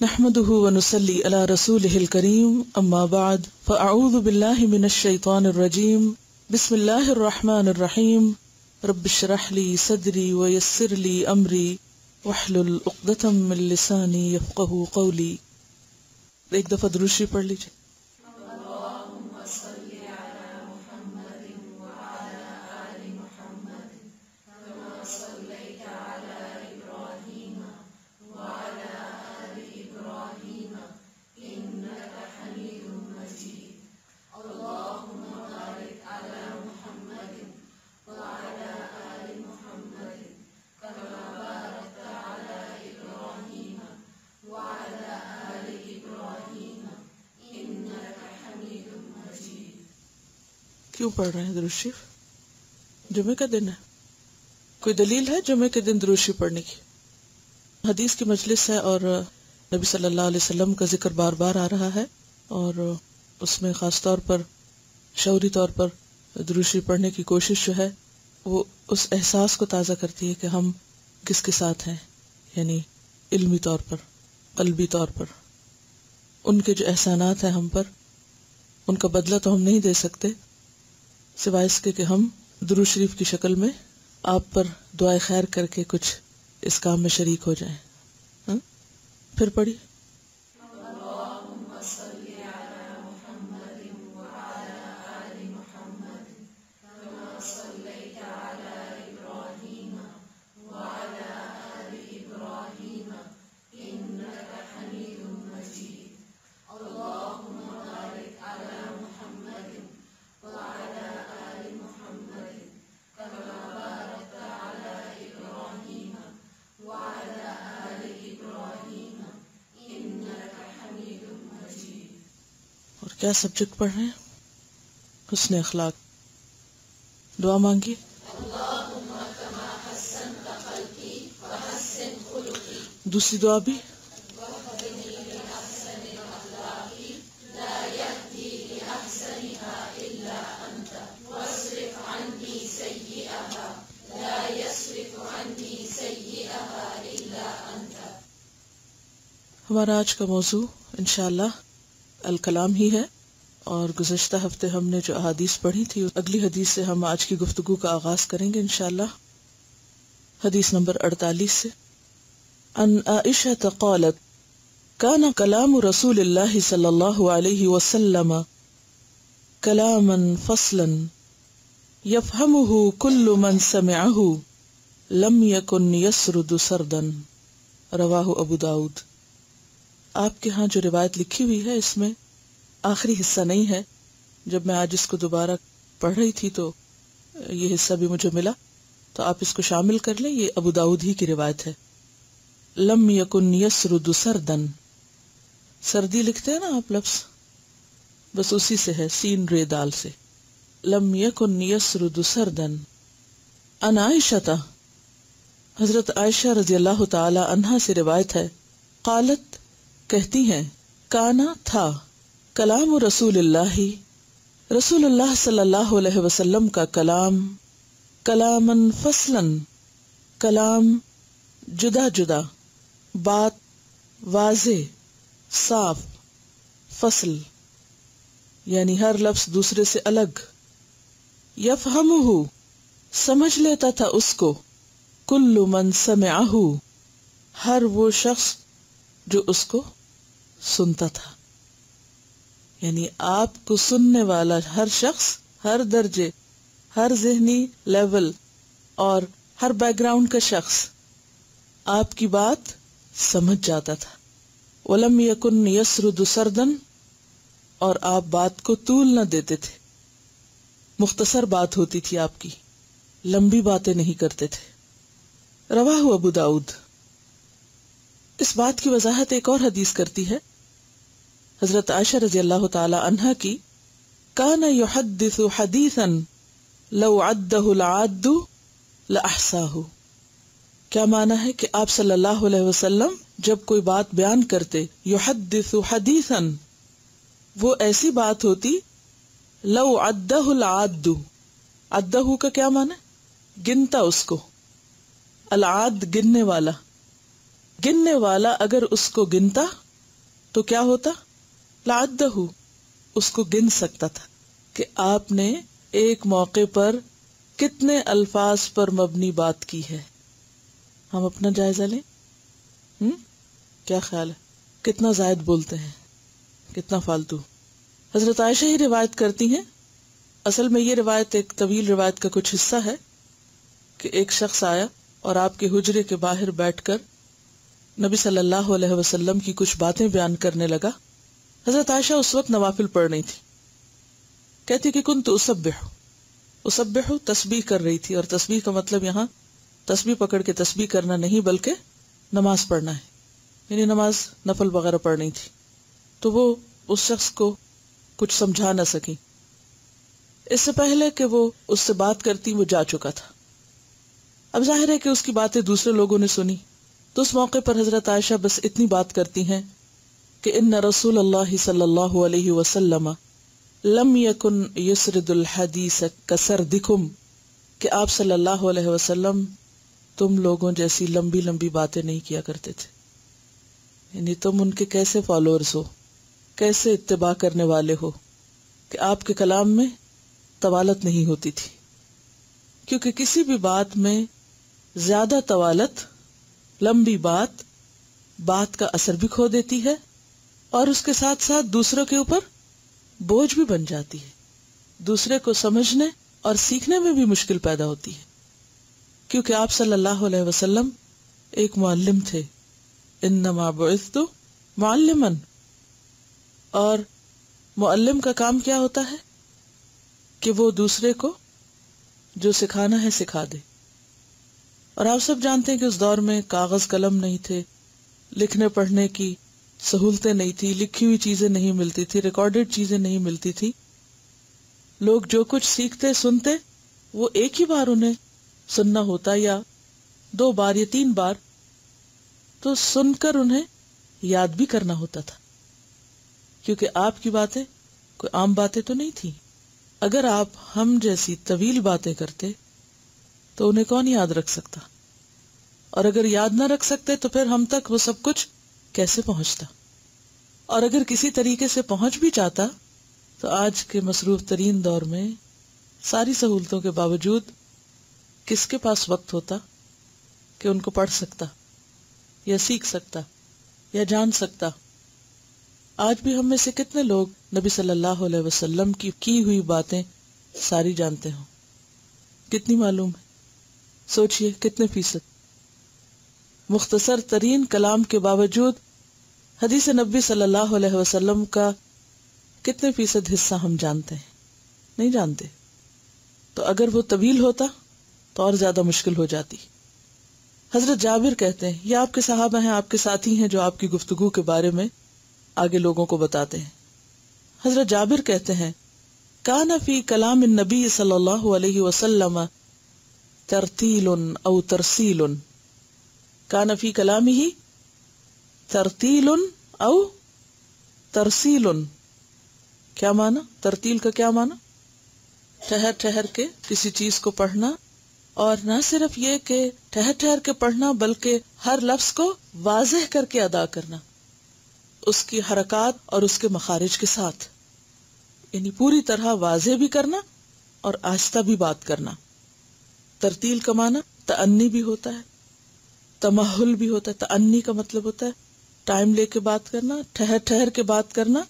नहमदुहु व नुसल्ली अला रसूलिहिल करीम अम्मा बाद फ़अऊज़ु बिल्लाहि मिनश शैतानिर रजीम बिस्मिल्लाहिर रहमानिर रहीम रब्बि इश्रह ली सदरी व यस्सिर ली अमरी वहलुल उक़दतम मिन लिसानी यफ़क़हू क़ौली एक दफ़ा दुरूशी पढ़ पढ़ रहे हैं दुरूशी जुमे का दिन है। कोई दलील है जुमे के दिन दुरूशी पढ़ने की? हदीस की मजलिस है और नबी सल्लल्लाहु अलैहि वसल्लम का ज़िक्र बार बार आ रहा है और उसमें ख़ास तौर पर, शौरी तौर पर दुरूशी पढ़ने की कोशिश जो है, वो उस एहसास को ताज़ा करती है कि हम किसके साथ हैं, यानी इल्मी तौर पर, कल्बी तौर पर। उनके जो एहसानात हैं हम पर, उनका बदला तो हम नहीं दे सकते सिवाय इसके कि हम दुरू शरीफ की शक्ल में आप पर दुआ खैर करके कुछ इस काम में शरीक हो जाए हा? फिर पढ़ी क्या सब्जेक्ट पढ़ रहे हैं? हुस्न अखलाक। दुआ मांगी। दूसरी दुआ भी। हमारा आज का मौजू, इंशाल्लाह अल कलाम ही है। और गुजश्ता हफ़्ते हमने जो अहादीस पढ़ी थी, अगली हदीस से हम आज की गुफ्तगु का आगाज़ करेंगे इंशाल्लाह। हदीस नंबर अड़तालीस से। अन आइशा क़ालत, कान कलाम रसूलिल्लाह सल्लल्लाहु वसल्लम कलामन फसलन यफहमुहु कुल्लु मन समिअहु लम यकुन यसरुदु सरदन। रवाहु अबू दाऊद। आपके यहाँ जो रिवायत लिखी हुई है, इसमें आखिरी हिस्सा नहीं है। जब मैं आज इसको दोबारा पढ़ रही थी तो ये हिस्सा भी मुझे मिला। तो आप इसको शामिल कर लें, ये अबू दाऊद ही की रिवायत है। लम यकुन यसरुदु सरदन। सर्दी लिखते हैं ना आप लफ्स बस उसी से है, सीन रे दाल से। लम यकुन यसरुदु सरदन। अन हज़रत आयशा रज़ी अल्लाह अन्हा से रिवायत है, कालत कहती हैं, काना था। कलाम रसूलुल्लाह। रसूलुल्लाह सल्लल्लाहु का कलाम, कलामन फसलन, कलाम जुदा जुदा, बात वाजे साफ़, फ़सल, यानी हर लफ्ज दूसरे से अलग। यफहमुहु, समझ लेता था उसको, कुल्लु मन समअहु हर वो शख्स जो उसको सुनता था। यानी आपको सुनने वाला हर शख्स, हर दर्जे, हर जहनी लेवल और हर बैकग्राउंड का शख्स आपकी बात समझ जाता था। वलम यकुन यसरुदु और आप बात को तूल न देते थे। मुख्तसर बात होती थी आपकी, लंबी बातें नहीं करते थे। रवाहु अबू दाऊद। इस बात की वजाहत एक और हदीस करती है हज़रत आयशा रज़ी अल्लाह अन्हा की, कान युहद्दिसु हदीसन, लौ अद्दहु लअद्दु लअहसाहु। क्या माना है कि आप सल्लल्लाहु जब कोई बात बयान करते बात होती, लौ अद्दहु लअद्दु अद्दहु का क्या माना गिनता उसको। अलाद गिनने वाला। गिनने वाला अगर उसको गिनता तो क्या होता? लादहू, उसको गिन सकता था कि आपने एक मौके पर कितने अल्फाज पर मबनी बात की है। हम अपना जायजा लें? हम्म? क्या ख्याल है? कितना जायद बोलते हैं? कितना फालतू? हज़रत आयशा ही रिवायत करती हैं। असल में ये रिवायत एक तवील रिवायत का कुछ हिस्सा है कि एक शख्स आया और आपके हुजरे के बाहर बैठकर नबी सल्लल्लाहु अलैहि वसल्लम की कुछ बातें बयान करने लगा। हज़रत आयशा उस वक्त नवाफिल पढ़ रही थी। कहती कि कुन तो उसब्बिह तस्बीह कर रही थी और तस्बीह का मतलब यहाँ तस्बीह पकड़ के तस्बीह करना नहीं बल्कि नमाज़ पढ़ना है। यानी नमाज़, नफल वगैरह पढ़ पढ़नी थी। तो वो उस शख्स को कुछ समझा ना सकी। इससे पहले कि वो उससे बात करती, वो जा चुका था। अब ज़ाहिर है कि उसकी बातें दूसरे लोगों ने सुनी। तो उस मौके पर हज़रत आयशा बस इतनी बात करती हैं कि इन रसूल अल्लाह सल्लल्लाहु अलैहि वसल्लम लम यकुन युसरदुल हदीस कसर दिकुम कि आप सल्लल्लाहु अलैहि वसल्लम तुम लोगों जैसी लंबी लंबी बातें नहीं किया करते थे। यानी तुम उनके कैसे फॉलोअर्स हो? कैसे इत्तेबा करने वाले हो? कि आपके कलाम में तवालत नहीं होती थी। क्योंकि किसी भी बात में ज़्यादा तवालत, लंबी बात बात का असर भी खो देती है और उसके साथ साथ दूसरों के ऊपर बोझ भी बन जाती है। दूसरे को समझने और सीखने में भी मुश्किल पैदा होती है। क्योंकि आप सल्लल्लाहु अलैहि वसल्लम एक मुअल्लिम थे। इन्नमा बुइस्तु मुअल्लिमन। और मुअल्लिम का काम क्या होता है? कि वो दूसरे को जो सिखाना है सिखा दे। और आप सब जानते हैं कि उस दौर में कागज़ कलम नहीं थे, लिखने पढ़ने की सहूलतें नहीं थी, लिखी हुई चीज़ें नहीं मिलती थी रिकॉर्डेड चीज़ें नहीं मिलती थी। लोग जो कुछ सीखते, सुनते, वो एक ही बार उन्हें सुनना होता या दो बार या तीन बार तो सुनकर उन्हें याद भी करना होता था। क्योंकि आपकी बातें कोई आम बातें तो नहीं थी। अगर आप हम जैसी तवील बातें करते तो उन्हें कौन याद रख सकता? और अगर याद ना रख सकते तो फिर हम तक वो सब कुछ कैसे पहुँचता? और अगर किसी तरीके से पहुँच भी जाता तो आज के मसरूफ तरीन दौर में सारी सहूलतों के बावजूद किसके पास वक्त होता कि उनको पढ़ सकता, या सीख सकता, या जान सकता? आज भी हम में से कितने लोग नबी सल्लल्लाहु अलैहि वसल्लम की की हुई बातें सारी जानते हो? कितनी मालूम है? सोचिए, कितने फ़ीसद? मुख्तसर तरीन कलाम के बावजूद हदीस नबी सल्लल्लाहु अलैहि वसल्लम का कितने फ़ीसद हिस्सा हम जानते हैं? नहीं जानते। तो अगर वो तवील होता तो और ज़्यादा मुश्किल हो जाती। हज़रत जाबिर कहते हैं, ये आपके साहबा हैं, आपके साथी हैं जो आपकी गुफ्तगु के बारे में आगे लोगों को बताते हैं। हज़रत जाबिर कहते हैं, काना फ़ी कलाम नबी सल्लल्लाहु तरतील औ तरसील काना फ़ी कलाम ही तरतील औ तरसील क्या माना तरतील का क्या माना ठहर ठहर के किसी चीज़ को पढ़ना और न सिर्फ़ ये कि ठहर ठहर के पढ़ना बल्कि हर लफ्ज को वाजह करके अदा करना उसकी हरकत और उसके मखारिज के साथ यानी पूरी तरह वाजह भी करना और आहिस्ता भी बात करना तरतील का माना तन्नी भी होता है तमहुल भी होता है तन्नी का मतलब होता है टाइम लेके बात करना ठहर ठहर के बात करना,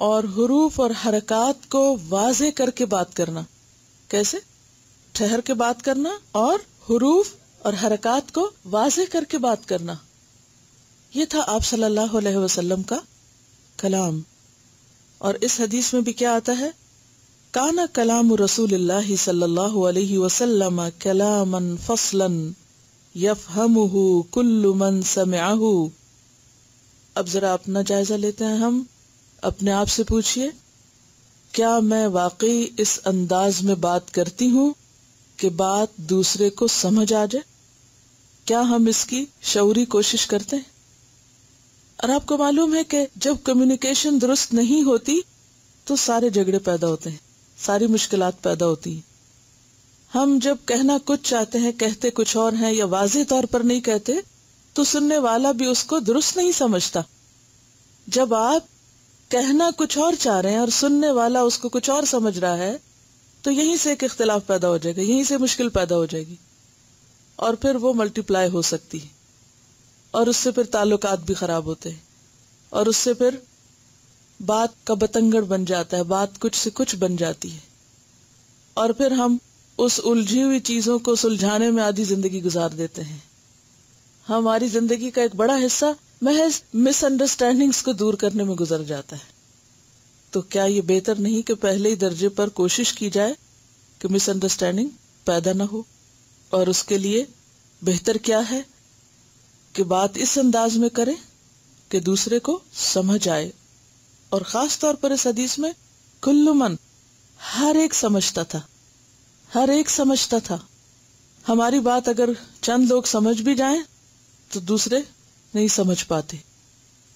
और हरूफ और हरकत को वाजे करके बात करना। कैसे? ठहर के बात करना और हरूफ और हरकत को वाजे करके बात करना। ये था आप सल्लल्लाहु अलैहि वसल्लम का कलाम। और इस हदीस में भी क्या आता है? काना कलाम अलैहि वसल्लम कलामन फसलन यफहमुहु कुल्लु मन समिअहु अब जरा अपना जायजा लेते हैं हम। अपने आप से पूछिए, क्या मैं वाकई इस अंदाज में बात करती हूँ कि बात दूसरे को समझ आ जाए? क्या हम इसकी शौरी कोशिश करते हैं? और आपको मालूम है कि जब कम्युनिकेशन दुरुस्त नहीं होती तो सारे झगड़े पैदा होते हैं, सारी मुश्किलात पैदा होती हैं। हम जब कहना कुछ चाहते हैं, कहते कुछ और हैं या वाजे तौर पर नहीं कहते तो सुनने वाला भी उसको दुरुस्त नहीं समझता। जब आप कहना कुछ और चाह रहे हैं और सुनने वाला उसको कुछ और समझ रहा है तो यहीं से एक इख्तलाफ पैदा हो जाएगा, यहीं से मुश्किल पैदा हो जाएगी। और फिर वो मल्टीप्लाई हो सकती है। और उससे फिर ताल्लुकात भी खराब होते हैं। और उससे फिर बात का बतंगड़ बन जाता है, बात कुछ से कुछ बन जाती है। और फिर हम उस उलझी हुई चीज़ों को सुलझाने में आधी ज़िंदगी गुजार देते हैं। हमारी ज़िंदगी का एक बड़ा हिस्सा महज मिसअंडरस्टैंडिंग्स को दूर करने में गुजर जाता है। तो क्या ये बेहतर नहीं कि पहले ही दर्जे पर कोशिश की जाए कि मिसअंडरस्टैंडिंग पैदा ना हो? और उसके लिए बेहतर क्या है कि बात इस अंदाज में करें कि दूसरे को समझ आए? और खास तौर पर इस हदीस में कुल्लु मन हर एक समझता था, हर एक समझता था। हमारी बात अगर चंद लोग समझ भी जाएँ तो दूसरे नहीं समझ पाते।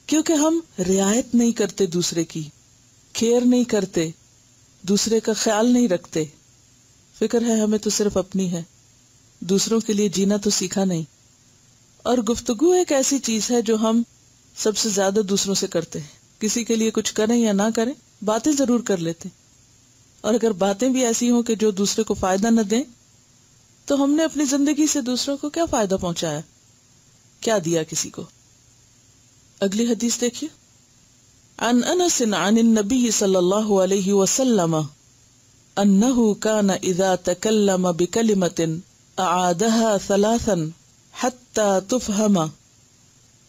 क्योंकि हम रियायत नहीं करते दूसरे की केयर नहीं करते, दूसरे का ख्याल नहीं रखते। फ़िक्र है, हमें तो सिर्फ़ अपनी है। दूसरों के लिए जीना तो सीखा नहीं। और गुफ्तगु एक ऐसी चीज़ है जो हम सबसे ज़्यादा दूसरों से करते हैं। किसी के लिए कुछ करें या ना करें, बातें ज़रूर कर लेते। और अगर बातें भी ऐसी हों कि जो दूसरे को फ़ायदा न दें तो हमने अपनी ज़िंदगी से दूसरों को क्या फ़ायदा पहुँचाया? क्या दिया किसी को अगली हदीस देखिए अन अनस अन नबी सल्लल्लाहु अलैहि वसल्लम अन्नहु कान इदा तकल्लम बिकलिमतिन अआदहा सलासन हत्ता तुफहम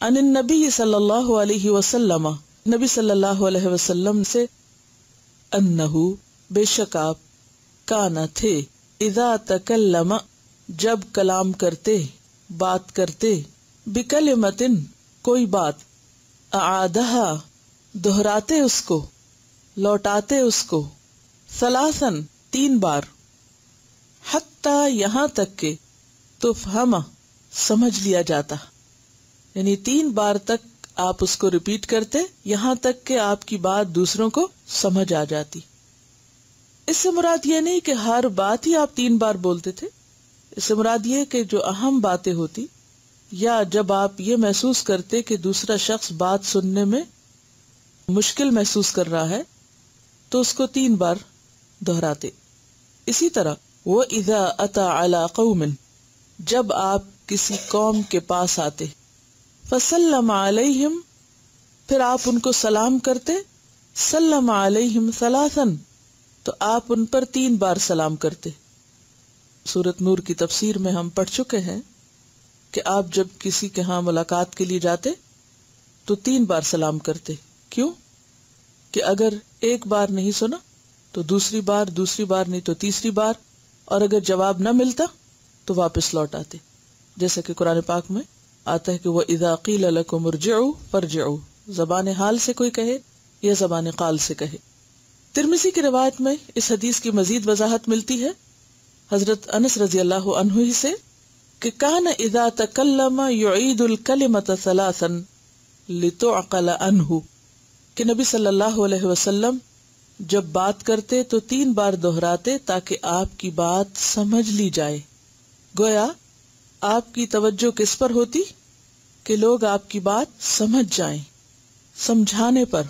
अन नबी सल्लल्लाहु अलैहि वसल्लम नबी सल्लल्लाहु अलैहि वसल्लम से, अन्नहु बेशक आप काना थे इदा तकल्लम, जब कलाम करते, बात करते बिकल मतिन कोई बात आदहा दोहराते उसको, लौटाते उसको, सलासन, तीन बार, हत्ता यहाँ तक के तो हम समझ लिया जाता। यानी तीन बार तक आप उसको रिपीट करते, यहाँ तक कि आपकी बात दूसरों को समझ आ जाती। इससे मुराद ये नहीं कि हर बात ही आप तीन बार बोलते थे। इससे मुराद ये कि जो अहम बातें होती, या जब आप ये महसूस करते कि दूसरा शख्स बात सुनने में मुश्किल महसूस कर रहा है तो उसको तीन बार दोहराते। इसी तरह वो इजा अता अला कौमिन जब आप किसी कौम के पास आते। फसल्लम अलैहिम, फिर आप उनको सलाम करते, सल्लम अलैहिम सलासन तो आप उन पर तीन बार सलाम करते। सूरत नूर की तफसीर में हम पढ़ चुके हैं कि आप जब किसी के यहाँ मुलाकात के लिए जाते तो तीन बार सलाम करते। क्यों? कि अगर एक बार नहीं सुना तो दूसरी बार दूसरी बार, नहीं तो तीसरी बार, और अगर जवाब न मिलता तो वापस लौट आते। जैसे कि कुरान पाक में आता है कि वह इदाकील लकुमरजू फरजू जबान हाल से कोई कहे या जबान काल से कहे। तिरमिसी की रवायत में इस हदीस की मजीद वजाहत मिलती है। हज़रत अनस रज़ी अल्लाह से कि कान इदा तकल्लम सलासन लितुअकल अनहु। कि नबी सल्लल्लाहु अलैहि वसल्लम जब बात करते तो तीन बार दोहराते ताकि आपकी बात समझ ली जाए। गोया आपकी तवज्जो किस पर होती? कि लोग आपकी बात समझ जाएँ, समझाने पर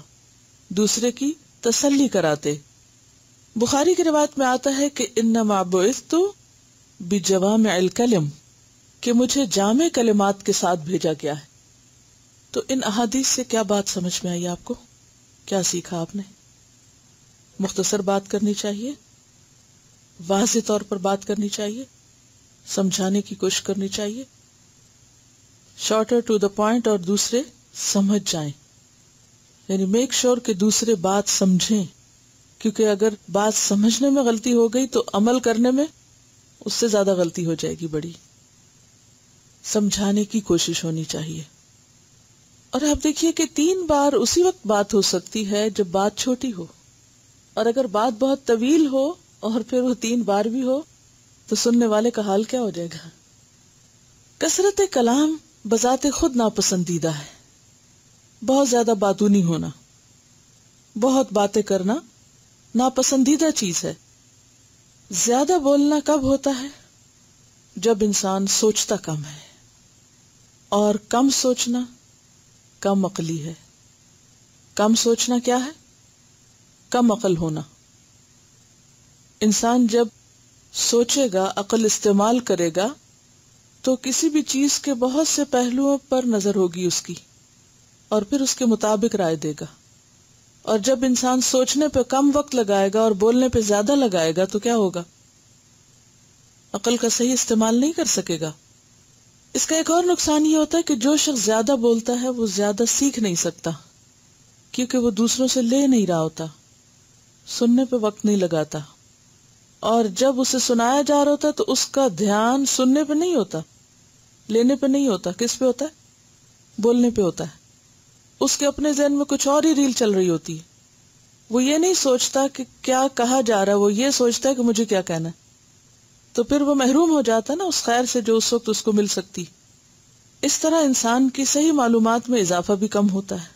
दूसरे की तसल्ली कराते। बुखारी की रिवायत में आता है कि इन माबोस्तु बिजवा में कलम कि मुझे जामे कलिमात के साथ भेजा गया है। तो इन अहादीस से क्या बात समझ में आई आपको? क्या सीखा आपने? मुख्तसर बात करनी चाहिए? वाज तौर पर बात करनी चाहिए? समझाने की कोशिश करनी चाहिए। शॉर्टर टू द पॉइंट और दूसरे समझ जाएँ। यानी मेक श्योर कि दूसरे बात समझें। क्योंकि अगर बात समझने में गलती हो गई तो अमल करने में उससे ज़्यादा गलती हो जाएगी बड़ी। समझाने की कोशिश होनी चाहिए। और आप देखिए कि तीन बार उसी वक्त बात हो सकती है जब बात छोटी हो। और अगर बात बहुत तवील हो और फिर वो तीन बार भी हो तो सुनने वाले का हाल क्या हो जाएगा? कसरत कलाम बजाते खुद नापसंदीदा है। बहुत ज़्यादा बातूनी होना। बहुत बातें करना नापसंदीदा चीज़ है। ज़्यादा बोलना कब होता है? जब इंसान सोचता कम है। और कम सोचना कम अकली है। कम सोचना क्या है? कम अकल होना। इंसान जब सोचेगा, अकल इस्तेमाल करेगा तो किसी भी चीज़ के बहुत से पहलुओं पर नज़र होगी उसकी, और फिर उसके मुताबिक राय देगा। और जब इंसान सोचने पर कम वक्त लगाएगा और बोलने पर ज़्यादा लगाएगा तो क्या होगा? अकल का सही इस्तेमाल नहीं कर सकेगा। इसका एक और नुकसान ये होता है कि जो शख्स ज़्यादा बोलता है, वो ज़्यादा सीख नहीं सकता, क्योंकि वो दूसरों से ले नहीं रहा होता, सुनने पे वक्त नहीं लगाता। और जब उसे सुनाया जा रहा होता तो उसका ध्यान सुनने पे नहीं होता, लेने पे नहीं होता। किस पे होता है? बोलने पे होता है। उसके अपने जहन में कुछ और ही रील चल रही होती है। वो ये नहीं सोचता कि क्या कहा जा रहा है, वो ये सोचता है कि मुझे क्या कहना है। तो फिर वो महरूम हो जाता है ना, उस खैर से जो उस वक्त उसको मिल सकती। इस तरह इंसान की सही मालूम में इजाफा भी कम होता है।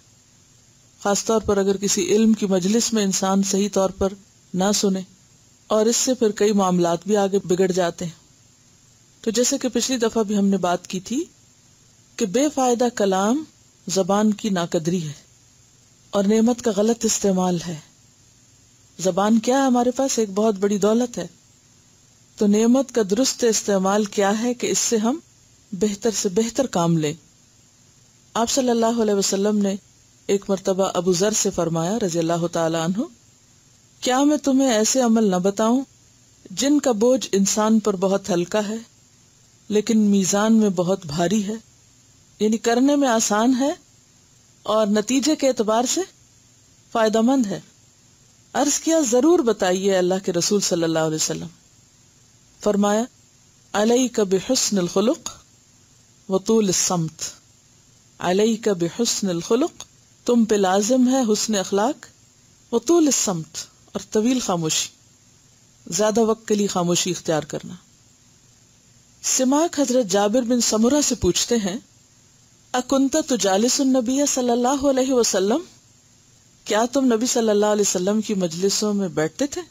खासतौर पर अगर किसी इल्म की मजलिस में इंसान सही तौर पर ना सुने और इससे फिर कई मामला भी आगे बिगड़ जाते हैं। तो जैसे कि पिछली दफ़ा भी हमने बात की थी कि बेफायदा कलाम जबान की नाकदरी है और नेमत का गलत इस्तेमाल है। जबान क्या है? हमारे पास एक बहुत बड़ी दौलत है। तो नेमत का दुरुस्त इस्तेमाल क्या है कि इससे हम बेहतर से बेहतर काम लें? आप सल्लल्लाहु अलैहि वसल्लम ने एक मरतबा अबू जर से फरमाया रज़ी अल्लाह तु क्या मैं तुम्हें ऐसे अमल न बताऊँ जिनका बोझ इंसान पर बहुत हल्का है, लेकिन मीजान में बहुत भारी है? यानी करने में आसान है और नतीजे के एतबार से फायदामंद है। अर्ज़ किया, ज़रूर बताइए अल्लाह के रसूल सल्लल्लाहु अलैहि वसल्लम। फरमाया अलई का बेहसन खुलुक वतूल समत। अलई का बेहसन खुलुक, तुम पे लाजिम है हुसन अखलाक वतूल समत। और तवील खामोशी, ज़्यादा वक्त के लिए खामोशी इख्तियार करना। सिमाक हज़रत जाबिर बिन समुरा से पूछते हैं, अकुंता सल्लल्लाहु अलैहि वसल्लम, क्या तुम नबी सल्लल्लाहु अलैहि वसल्लम की मजलिसों में बैठते थे?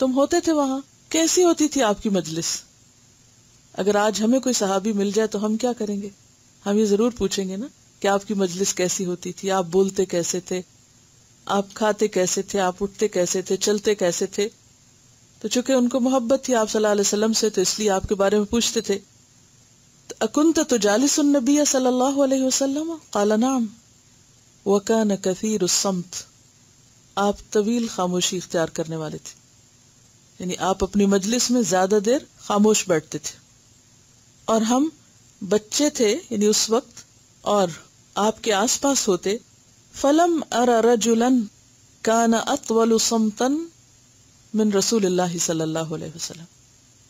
तुम होते थे वहाँ, कैसी होती थी आपकी मजलिस? अगर आज हमें कोई सहाबी मिल जाए तो हम क्या करेंगे? हम ये ज़रूर पूछेंगे ना, कि आपकी मजलिस कैसी होती थी, आप बोलते कैसे थे? आप खाते कैसे थे, आप उठते कैसे थे, चलते कैसे थे? तो चूँकि उनको मोहब्बत थी आप सल्लल्लाहु अलैहि वसल्लम से तो इसलिए आपके बारे में पूछते थे। अकुंत तो जालिसनबी सल्लल्लाहु अलैहि वसल्लम? काला, नाम। वकान कसीर समत आप तवील खामोशी इख्तियार करने वाले थे। यानी आप अपनी मजलिस में ज़्यादा देर खामोश बैठते थे। और हम बच्चे थे, यानी उस वक्त, और आपके आसपास होते फलम अर रजुलन कान अतवल समतन मिन रसूल सल्लल्लाहु अलैहि वसल्लम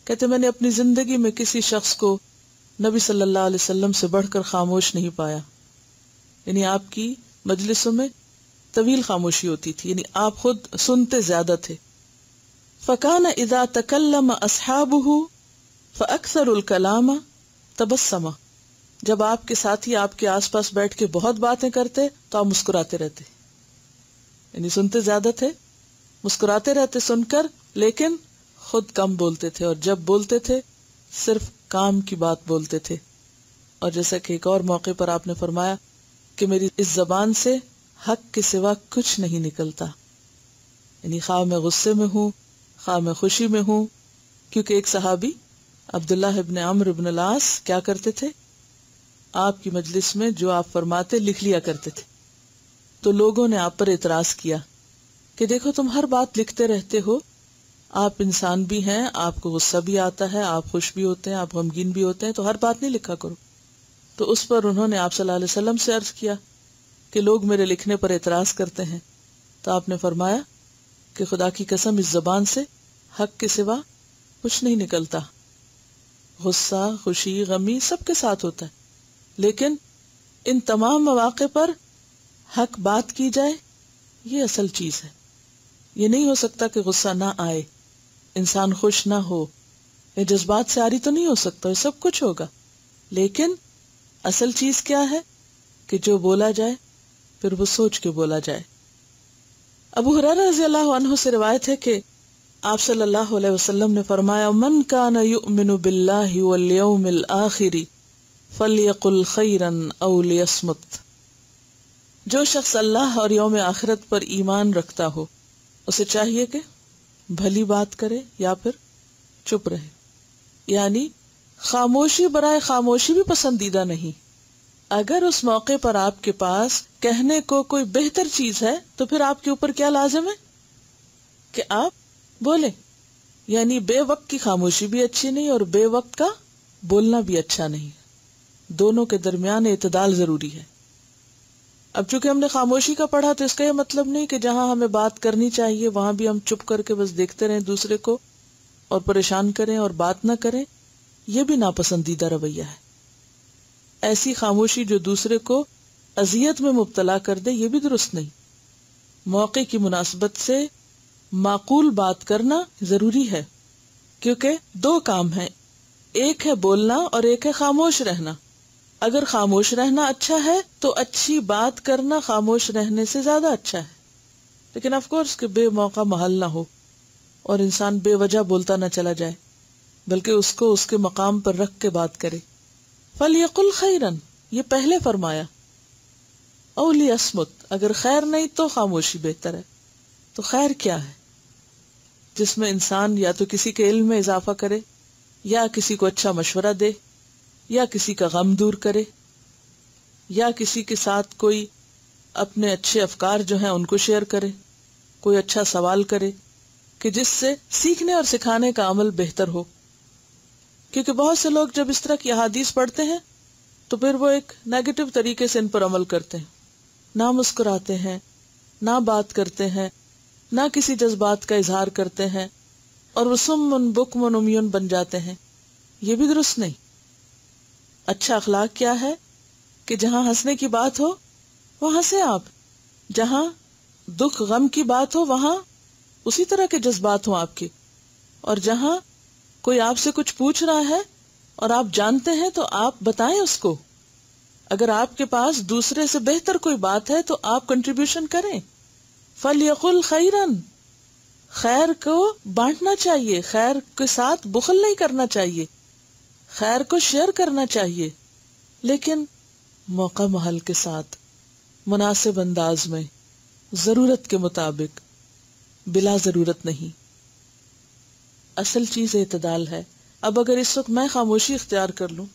कहते मैंने अपनी ज़िंदगी में किसी शख्स को नबी सल्लल्लाहु अलैहि वसल्लम से बढ़कर खामोश नहीं पाया। यानी आपकी मजलिसों में तवील खामोशी होती थी, यानी आप खुद सुनते ज़्यादा थे। फकान इदा तकल्लम असहाबहु फअक्सरुल कलाम तबस्समा। जब आपके साथी आपके आसपास बैठ के बहुत बातें करते तो आप मुस्कुराते रहते। यानी सुनते ज़्यादा थे, मुस्कुराते रहते सुनकर, लेकिन खुद कम बोलते थे और जब बोलते थे, सिर्फ़ काम की बात बोलते थे। और जैसा कि एक और मौके पर आपने फरमाया कि मेरी इस जबान से हक के सिवा कुछ नहीं निकलता। यानी खा मैं गुस्से में हूँ खा मैं खुशी में हूँ, क्योंकि एक सहाबी अब्दुल्ला इब्न अमर इब्न लास क्या करते थे? आपकी मजलिस में जो आप फरमाते, लिख लिया करते थे। तो लोगों ने आप पर इतराज किया कि देखो, तुम हर बात लिखते रहते हो। आप इंसान भी हैं, आपको गुस्सा भी आता है, आप खुश भी होते हैं, आप गमगीन भी होते हैं तो हर बात नहीं लिखा करो। तो उस पर उन्होंने आप सल्लल्लाहु अलैहि वसल्लम से अर्ज़ किया कि लोग मेरे लिखने पर एतराज़ करते हैं। तो आपने फरमाया कि खुदा की कसम, इस जबान से हक के सिवा कुछ नहीं निकलता। गुस्सा, खुशी, गमी सबके साथ होता है। लेकिन इन तमाम मौके पर हक बात की जाए, ये असल चीज़ है। ये नहीं हो सकता कि गुस्सा ना आए, इंसान खुश ना हो, ये जज्बात से आरी तो नहीं हो सकता सब कुछ होगा। लेकिन असल चीज़ क्या है कि जो बोला जाए, फिर वो सोच के बोला जाए। अबू हुरैरा रज़ी अल्लाह से रिवायत है कि आप सल्लल्लाहु अलैहि वसल्लम ने फरमाया, मन का युमिनु बिल्लाहि आखिरी। फलियकुल खैरन औ लियस्मुत जो शख्स अल्लाह और यौम आखिरत पर ईमान रखता हो उसे चाहिए कि भली बात करे या फिर चुप रहे यानी खामोशी बराए खामोशी भी पसंदीदा नहीं अगर उस मौके पर आपके पास कहने को कोई बेहतर चीज़ है तो फिर आपके ऊपर क्या लाजम है कि आप बोले यानी बेवक्त की खामोशी भी अच्छी नहीं और बेवक्त का बोलना भी अच्छा नहीं दोनों के दरमियान इतदाल ज़रूरी है। अब चूँकि हमने खामोशी का पढ़ा तो इसका यह मतलब नहीं कि जहाँ हमें बात करनी चाहिए, वहाँ भी हम चुप करके बस देखते रहें दूसरे को और परेशान करें और बात ना करें, यह भी नापसंदीदा रवैया है। ऐसी खामोशी जो दूसरे को अजियत में मुबतला कर दे ये भी दुरुस्त नहीं। मौके की मुनासबत से माकूल बात करना ज़रूरी है, क्योंकि दो काम है, एक है बोलना और एक है खामोश रहना। अगर खामोश रहना अच्छा है तो अच्छी बात करना खामोश रहने से ज़्यादा अच्छा है। लेकिन ऑफ़ कोर्स के बेमौका महल ना हो, और इंसान बेवजह बोलता ना चला जाए, बल्कि उसको उसके मकाम पर रख के बात करे। फल यकुल खैरन, ये पहले फरमाया औली असमुत अगर खैर नहीं तो खामोशी बेहतर है। तो खैर क्या है? जिसमें इंसान या तो किसी के इल्म में इजाफा करे, या किसी को अच्छा मशवरा दे या किसी का गम दूर करे, या किसी के साथ कोई अपने अच्छे अफकार जो हैं उनको शेयर करे, कोई अच्छा सवाल करे कि जिससे सीखने और सिखाने का अमल बेहतर हो। क्योंकि बहुत से लोग जब इस तरह की अहादीस पढ़ते हैं तो फिर वो एक नेगेटिव तरीके से इन पर अमल करते हैं। ना मुस्कुराते हैं, ना बात करते हैं, ना किसी जज्बात का इजहार करते हैं और वो सुमन बुकमन, उमयन बन जाते हैं। ये भी दुरुस्त नहीं। अच्छा अखलाक क्या है? कि जहाँ हंसने की बात हो, वहाँ हंसे आप। जहाँ दुख गम की बात हो, वहाँ उसी तरह के जज्बात हो आपके। और जहाँ कोई आपसे कुछ पूछ रहा है और आप जानते हैं तो आप बताएँ उसको। अगर आपके पास दूसरे से बेहतर कोई बात है तो आप कंट्रीब्यूशन करें। फल यकुल खैरन। खैर को बांटना चाहिए। खैर के साथ बुखल नहीं करना चाहिए। खैर को शेयर करना चाहिए, लेकिन मौका महल के साथ, मुनासिब अंदाज में, ज़रूरत के मुताबिक, बिला ज़रूरत नहीं। असल चीज़ एतदाल है, अब अगर इस वक्त मैं खामोशी इख्तियार कर लूँ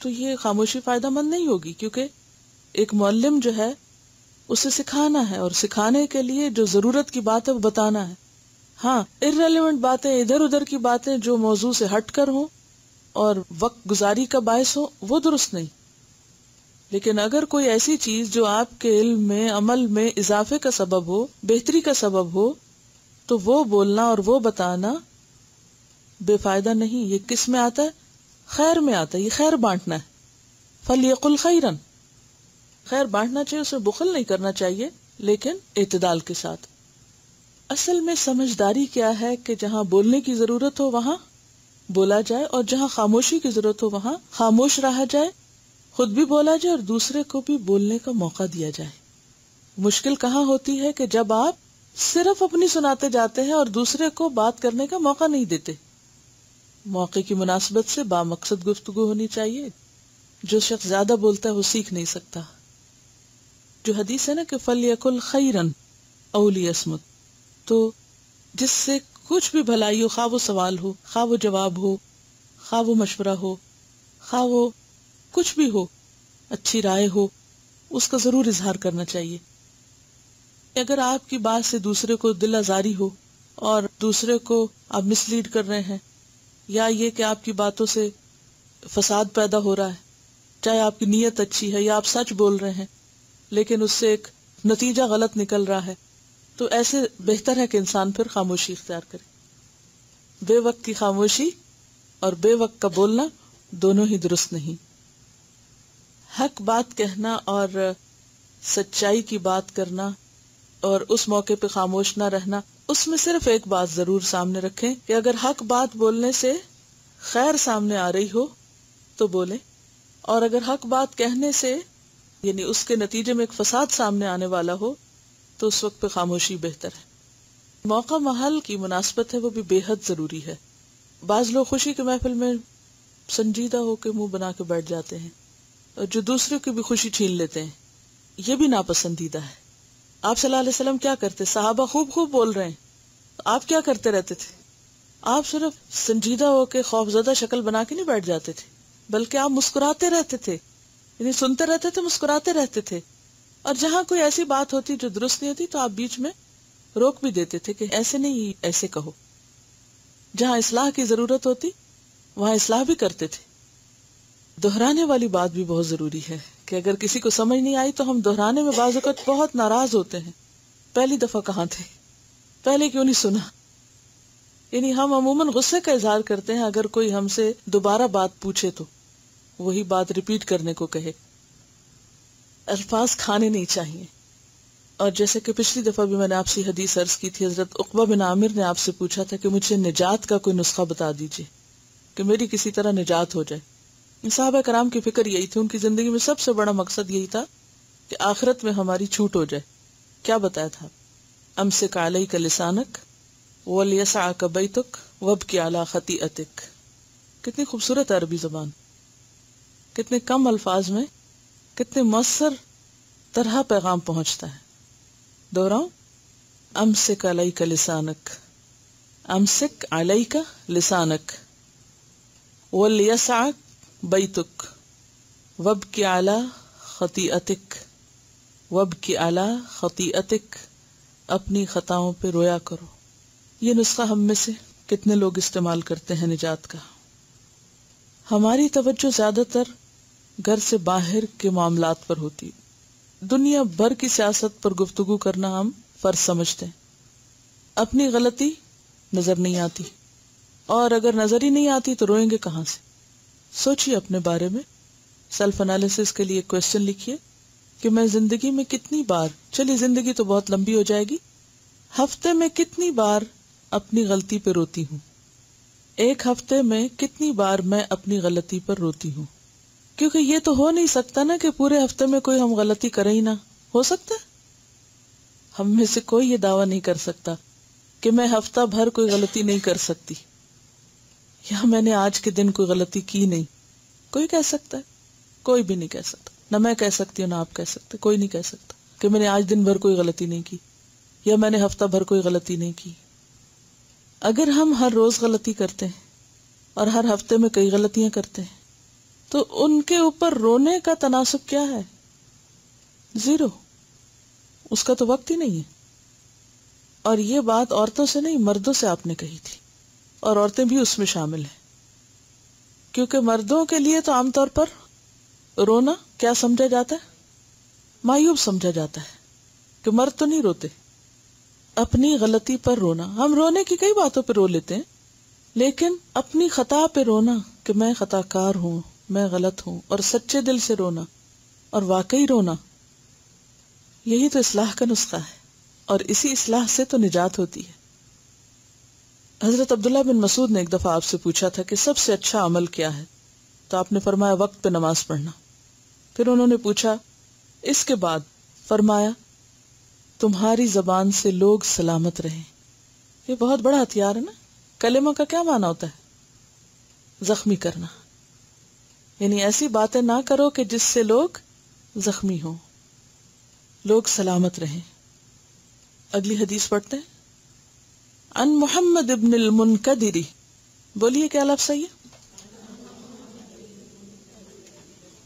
तो ये खामोशी फ़ायदा मंद नहीं होगी, क्योंकि एक मौलम जो है, उसे सिखाना है, और सिखाने के लिए जो ज़रूरत की बात है वो बताना है। हाँ इरेलीवेंट बातें इधर उधर की बातें जो मौजू से हट कर हों और वक्त गुजारी का बायस हो, वो दुरुस्त नहीं। लेकिन अगर कोई ऐसी चीज़ जो आपके इल्म में, अमल में इजाफे का सबब हो, बेहतरी का सबब हो तो वो बोलना और वो बताना बेफायदा नहीं। ये किसमें आता है? खैर में आता है। ये खैर बांटना है। फल यकुल खैरन। खैर बांटना चाहिए, उसे बुखल नहीं करना चाहिए, लेकिन एतदाल के साथ। असल में समझदारी क्या है कि जहाँ बोलने की ज़रूरत हो, वहाँ बोला जाए और जहाँ खामोशी की ज़रूरत हो वहाँ खामोश रहा जाए, खुद भी बोला जाए और दूसरे को भी बोलने का मौका दिया जाए। मुश्किल कहाँ होती है कि जब आप सिर्फ़ अपनी सुनाते जाते हैं और दूसरे को बात करने का मौका नहीं देते। मौके की मुनासिबत से बामकसद गुफ्तगु होनी चाहिए, जो शख्स ज़्यादा बोलता है वो सीख नहीं सकता। जो हदीस है ना कि फल यकुल खैरन अली असमत तो जिससे कुछ भी भलाई हो खा वो सवाल हो खा वो जवाब हो खा वो मशवरा हो खा वो कुछ भी हो, अच्छी राय हो, उसका ज़रूर इजहार करना चाहिए। अगर आपकी बात से दूसरे को दिल आजारी हो और दूसरे को आप मिसलीड कर रहे हैं, या ये कि आपकी बातों से फसाद पैदा हो रहा है, चाहे आपकी नीयत अच्छी है या आप सच बोल रहे हैं, लेकिन उससे एक नतीजा गलत निकल रहा है तो ऐसे बेहतर है कि इंसान फिर खामोशी इख्तियार करे। बेवक्त की खामोशी और बेवक्त का बोलना दोनों ही दुरुस्त नहीं। हक बात कहना और सच्चाई की बात करना और उस मौके पे खामोश ना रहना, उसमें सिर्फ़ एक बात ज़रूर सामने रखें कि अगर हक बात बोलने से खैर सामने आ रही हो तो बोले। और अगर हक बात कहने से, यानी उसके नतीजे में एक फसाद सामने आने वाला हो तो उस वक्त पे खामोशी बेहतर है। मौका महल की मुनासबत है, वो भी बेहद ज़रूरी है। बाज लोग खुशी के महफिल में संजीदा होकर मुँह बना के बैठ जाते हैं और जो दूसरों की भी खुशी छीन लेते हैं, ये भी नापसंदीदा है। आप सल्लल्लाहु अलैहि वसल्लम क्या करते? साहबा खूब खूब बोल रहे हैं। आप क्या करते रहते थे? आप सिर्फ़ संजीदा होकर खौफजदा शक्ल बना के नहीं बैठ जाते थे, बल्कि आप मुस्कुराते रहते थे। यानी सुनते रहते थे, मुस्कुराते रहते थे। और जहाँ कोई ऐसी बात होती जो दुरुस्त नहीं होती तो आप बीच में रोक भी देते थे कि ऐसे नहीं, ऐसे कहो। जहाँ इसलाह की ज़रूरत होती, वहाँ इसलाह भी करते थे। दोहराने वाली बात भी बहुत ज़रूरी है कि अगर किसी को समझ नहीं आई तो हम दोहराने में बाजुकत बहुत नाराज़ होते हैं। पहली दफ़ा कहाँ थे? पहले क्यों नहीं सुना? यानी हम अमूमन गुस्से का इजहार करते हैं, अगर कोई हमसे दोबारा बात पूछे तो। वही बात रिपीट करने को कहे। अल्फाज खाने नहीं चाहिए। और जैसे कि पिछली दफ़ा भी मैंने आपसे हदीस अर्ज़ की थी, हज़रत उकबा बिन आमिर ने आपसे पूछा था कि मुझे निजात का कोई नुस्खा बता दीजिए, कि मेरी किसी तरह निजात हो जाए। साहब कराम की फ़िक्र यही थी, उनकी ज़िंदगी में सबसे बड़ा मकसद यही था कि आखिरत में हमारी छूट हो जाए। क्या बताया था? अम से कालई का लिसानक वलियसा का बैतुक, वब की आला खती अतिक कितनी खूबसूरत अरबी जबान। कितने कम अल्फाज में कितने मौसर तरह पैगाम पहुँचता है। दोहराओ अमसिक अलई का लिसानक। अमसिक अलई का लिसानक। वलियसा बैतुक। वब की आला खती अतिक वब की आला खती अतिक अपनी खताओं पे रोया करो। ये नुस्खा हम में से कितने लोग इस्तेमाल करते हैं निजात का? हमारी तवज्जो ज़्यादातर घर से बाहर के मामलात पर होती। दुनिया भर की सियासत पर गुफ्तगु करना हम फ़र्ज़ समझते हैं। अपनी गलती नज़र नहीं आती। और अगर नज़र ही नहीं आती तो रोएँगे कहाँ से? सोचिए अपने बारे में। सेल्फ एनालिसिस के लिए क्वेश्चन लिखिए कि मैं ज़िंदगी में कितनी बार, चलिए ज़िंदगी तो बहुत लंबी हो जाएगी, हफ़्ते में कितनी बार अपनी गलती पर रोती हूँ? एक हफ़्ते में कितनी बार मैं अपनी गलती पर रोती हूँ? क्योंकि ये तो हो नहीं सकता ना कि पूरे हफ़्ते में कोई हम गलती करें ही ना। हो सकता हम में से कोई ये दावा नहीं कर सकता कि मैं हफ़्ता भर कोई गलती नहीं कर सकती। या मैंने आज के दिन कोई गलती की नहीं। कोई कह सकता है। कोई भी नहीं कह सकता। ना मैं कह सकती हूँ, ना आप कह सकते। कोई नहीं कह सकता कि मैंने आज दिन भर कोई गलती नहीं की। या मैंने हफ़्ता भर कोई गलती नहीं की। अगर हम हर रोज गलती करते हैं और हर हफ़्ते में कई गलतियाँ करते हैं तो उनके ऊपर रोने का तनासब क्या है? ज़ीरो उसका तो वक्त ही नहीं है। और ये बात औरतों से नहीं, मर्दों से आपने कही थी। और औरतें भी उसमें शामिल हैं। क्योंकि मर्दों के लिए तो आमतौर पर रोना क्या समझा जाता है? मायूब समझा जाता है कि मर्द तो नहीं रोते। अपनी गलती पर रोना। हम रोने की कई बातों पर रो लेते हैं, लेकिन अपनी खता पे रोना कि मैं खताकार हूँ मैं गलत हूँ और सच्चे दिल से रोना और वाकई रोना। यही तो इसलाह का नुस्खा है और इसी इसलाह से तो निजात होती है। हज़रत अब्दुल्ला बिन मसूद ने एक दफ़ा आपसे पूछा था कि सबसे अच्छा अमल क्या है? तो आपने फरमाया, वक्त पे नमाज़ पढ़ना। फिर उन्होंने पूछा, इसके बाद? फरमाया, तुम्हारी जबान से लोग सलामत रहे। ये बहुत बड़ा हथियार है ना? कलेमा का क्या माना होता है? जख्मी करना। यानी ऐसी बातें ना करो कि जिससे लोग जख्मी हो। लोग सलामत रहे। अगली हदीस पढ़ते हैं। अन मोहम्मद इब्न मुनकदिरी बोलिए क्या लफ्ज सही है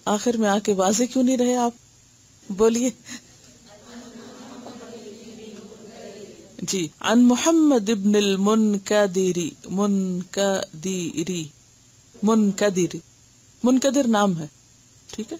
आखिर में आके वाजे क्यों नहीं रहे आप? बोलिए। जी, अन मोहम्मद इब्न मुनकदिरी मुनकदिरी। मुनकदिरी। मुनकदिर नाम है ठीक है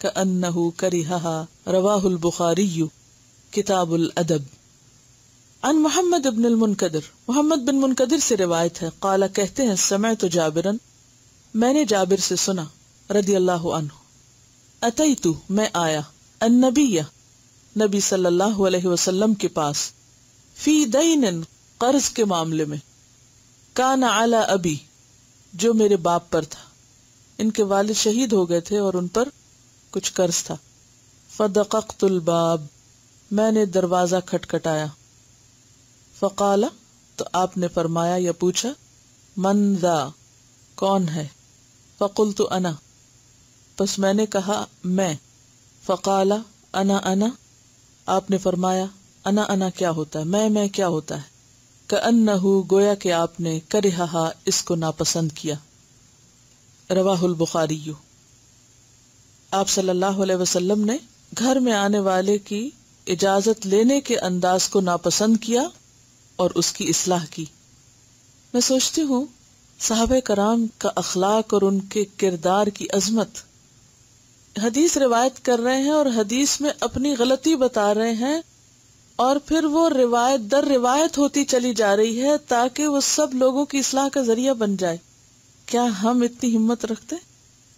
कन्नहु करिहा रवाहुल बुखारी किताबुल अदब अन मोहम्मद इब्न मुनकदर मोहम्मद बिन मुनकदर से रिवायत है काला कहते हैं समय तो जाबिरन मैंने जाबिर से सुना रदी अल्लाह अतई तू मैं आया अन्नबिया नबी सल्लल्लाहु अलैहि वसल्लम के पास फ़ी दईन कर्ज के मामले में काना आला अबी जो मेरे बाप पर था इनके वालिद शहीद हो गए थे और उन पर कुछ कर्ज था फदकतुल बाब मैंने दरवाज़ा खटखटाया फकाला तो आपने फरमाया या पूछा मंदा कौन है? फकुल तो अना, बस मैंने कहा, मैं। फकाला, अना अना। आपने फरमाया, अना अना क्या होता है? मैं मैं क्या होता है? कन्नहू गोया के आपने करिहा इसको नापसंद किया। रवाहुल बुखारी आप सल्लल्लाहु अलैहि वसल्लम ने घर में आने वाले की इजाज़त लेने के अंदाज को नापसंद किया और उसकी इसलाह की। मैं सोचती हूँ, साहब कराम का अखलाक और उनके किरदार की अजमत। हदीस रिवायत कर रहे हैं और हदीस में अपनी गलती बता रहे हैं और फिर वो रिवायत, दर रिवायत होती चली जा रही है ताकि वो सब लोगों की इसलाह का ज़रिया बन जाए। क्या हम इतनी हिम्मत रखते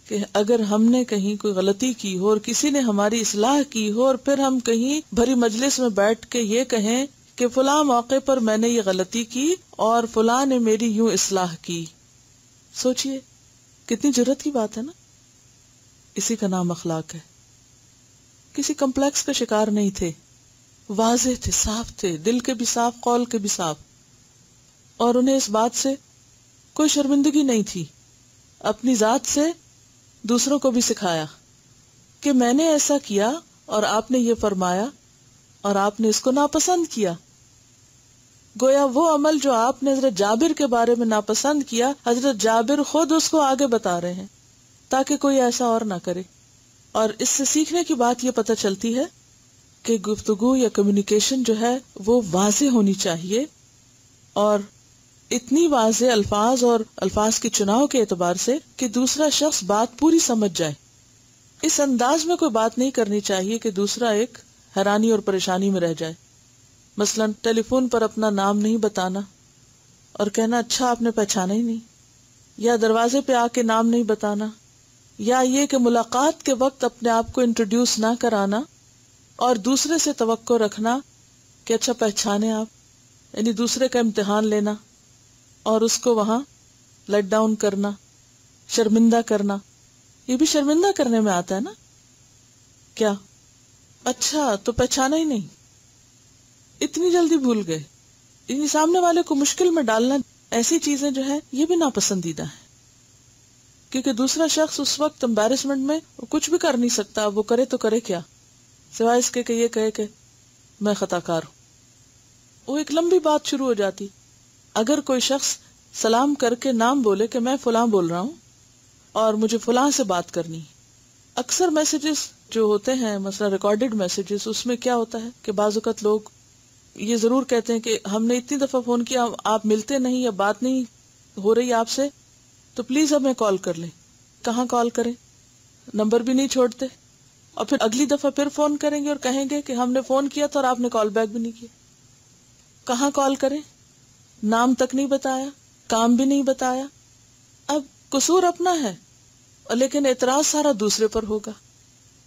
कि अगर हमने कहीं कोई गलती की हो और किसी ने हमारी इसलाह की हो और फिर हम कहीं भरी मजलिस में बैठ के ये कहें कि फुला मौके पर मैंने ये गलती की और फुला ने मेरी यूँ इसलाह की। सोचिए, कितनी ज़रूरत की बात है ना? इसी का नाम अखलाक है। किसी कम्प्लेक्स का शिकार नहीं थे। वाजे थे, साफ़ थे, दिल के भी साफ़, कौल के भी साफ़। और उन्हें इस बात से कोई शर्मिंदगी नहीं थी। अपनी जात से दूसरों को भी सिखाया कि मैंने ऐसा किया और आपने ये फरमाया और आपने इसको नापसंद किया। गोया वो अमल जो आपने हज़रत जाबिर के बारे में नापसंद किया, हज़रत जाबिर खुद उसको आगे बता रहे हैं, ताकि कोई ऐसा और ना करे। और इससे सीखने की बात यह पता चलती है कि गुफ्तगु या कम्युनिकेशन जो है, वो वाजे होनी चाहिए, और इतनी वाजे अल्फाज और अल्फाज के चुनाव के एतबार से कि दूसरा शख्स बात पूरी समझ जाए। इस अंदाज में कोई बात नहीं करनी चाहिए कि दूसरा एक हैरानी और परेशानी में रह जाए। मसलन, टेलीफोन पर अपना नाम नहीं बताना और कहना अच्छा आपने पहचाना ही नहीं। या दरवाजे पे आके नाम नहीं बताना। या ये कि मुलाकात के वक्त अपने आप को इंट्रोड्यूस ना कराना और दूसरे से तवक्को रखना कि अच्छा पहचाने आप। यानी दूसरे का इम्तिहान लेना और उसको वहाँ लेट डाउन करना, शर्मिंदा करना। ये भी शर्मिंदा करने में आता है ना? क्या? अच्छा तो पहचाना ही नहीं। इतनी जल्दी भूल गए। सामने वाले को मुश्किल में डालना ऐसी चीज़ें जो है, ये भी नापसंदीदा है। क्योंकि दूसरा शख्स उस वक्त एम्बेरसमेंट में कुछ भी कर नहीं सकता, वो करे तो करे क्या? सिवाय इसके कि ये कहे कि मैं खताकार हूँ। वो एक लंबी बात शुरू हो जाती। अगर कोई शख्स सलाम करके नाम बोले कि मैं फुला बोल रहा हूँ, और मुझे फुला से बात करनी अक्सर मैसेजेस जो होते हैं, मसला रिकॉर्डेड मैसेजेस उसमें क्या होता है कि बाजुकत लोग ये ज़रूर कहते हैं कि हमने इतनी दफ़ा फ़ोन किया, आप मिलते नहीं या बात नहीं हो रही आपसे तो प्लीज़ हमें कॉल कर ले। कहाँ कॉल करें? नंबर भी नहीं छोड़ते। और फिर अगली दफ़ा फिर फ़ोन करेंगे और कहेंगे कि हमने फ़ोन किया था और आपने कॉल बैक भी नहीं किया। कहाँ कॉल करें? नाम तक नहीं बताया, काम भी नहीं बताया। अब कसूर अपना है लेकिन एतराज़ सारा दूसरे पर होगा।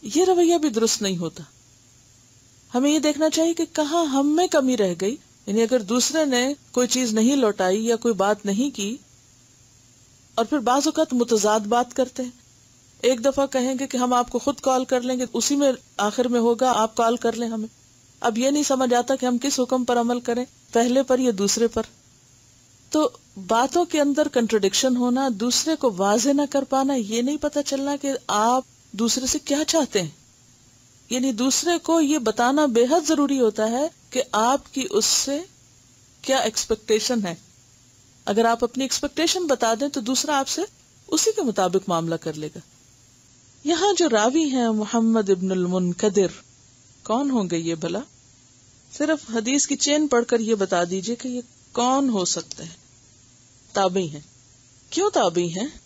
यह रवैया भी दुरुस्त नहीं होता। हमें ये देखना चाहिए कि कहा हम में कमी रह गई। यानी अगर दूसरे ने कोई चीज़ नहीं लौटाई या कोई बात नहीं की, और फिर बाजुकत मुतजाद बात करते हैं। एक दफ़ा कहेंगे कि हम आपको खुद कॉल कर लेंगे उसी में आखिर में होगा, आप कॉल कर लें हमें। अब ये नहीं समझ आता कि हम किस हुक्म पर अमल करें, पहले पर या दूसरे पर। तो बातों के अंदर कंट्रोडिक्शन होना, दूसरे को वाजे ना कर पाना, ये नहीं पता चलना कि आप दूसरे से क्या चाहते हैं। यानी दूसरे को ये बताना बेहद ज़रूरी होता है कि आपकी उससे क्या एक्सपेक्टेशन है। अगर आप अपनी एक्सपेक्टेशन बता दें तो दूसरा आपसे उसी के मुताबिक मामला कर लेगा। यहाँ जो रावी हैं, मोहम्मद इब्न मुनकदिर, कौन होंगे ये भला? सिर्फ़ हदीस की चेन पढ़कर ये बता दीजिए कि ये कौन हो सकते हैं? ताबी हैं। क्यों ताबी हैं?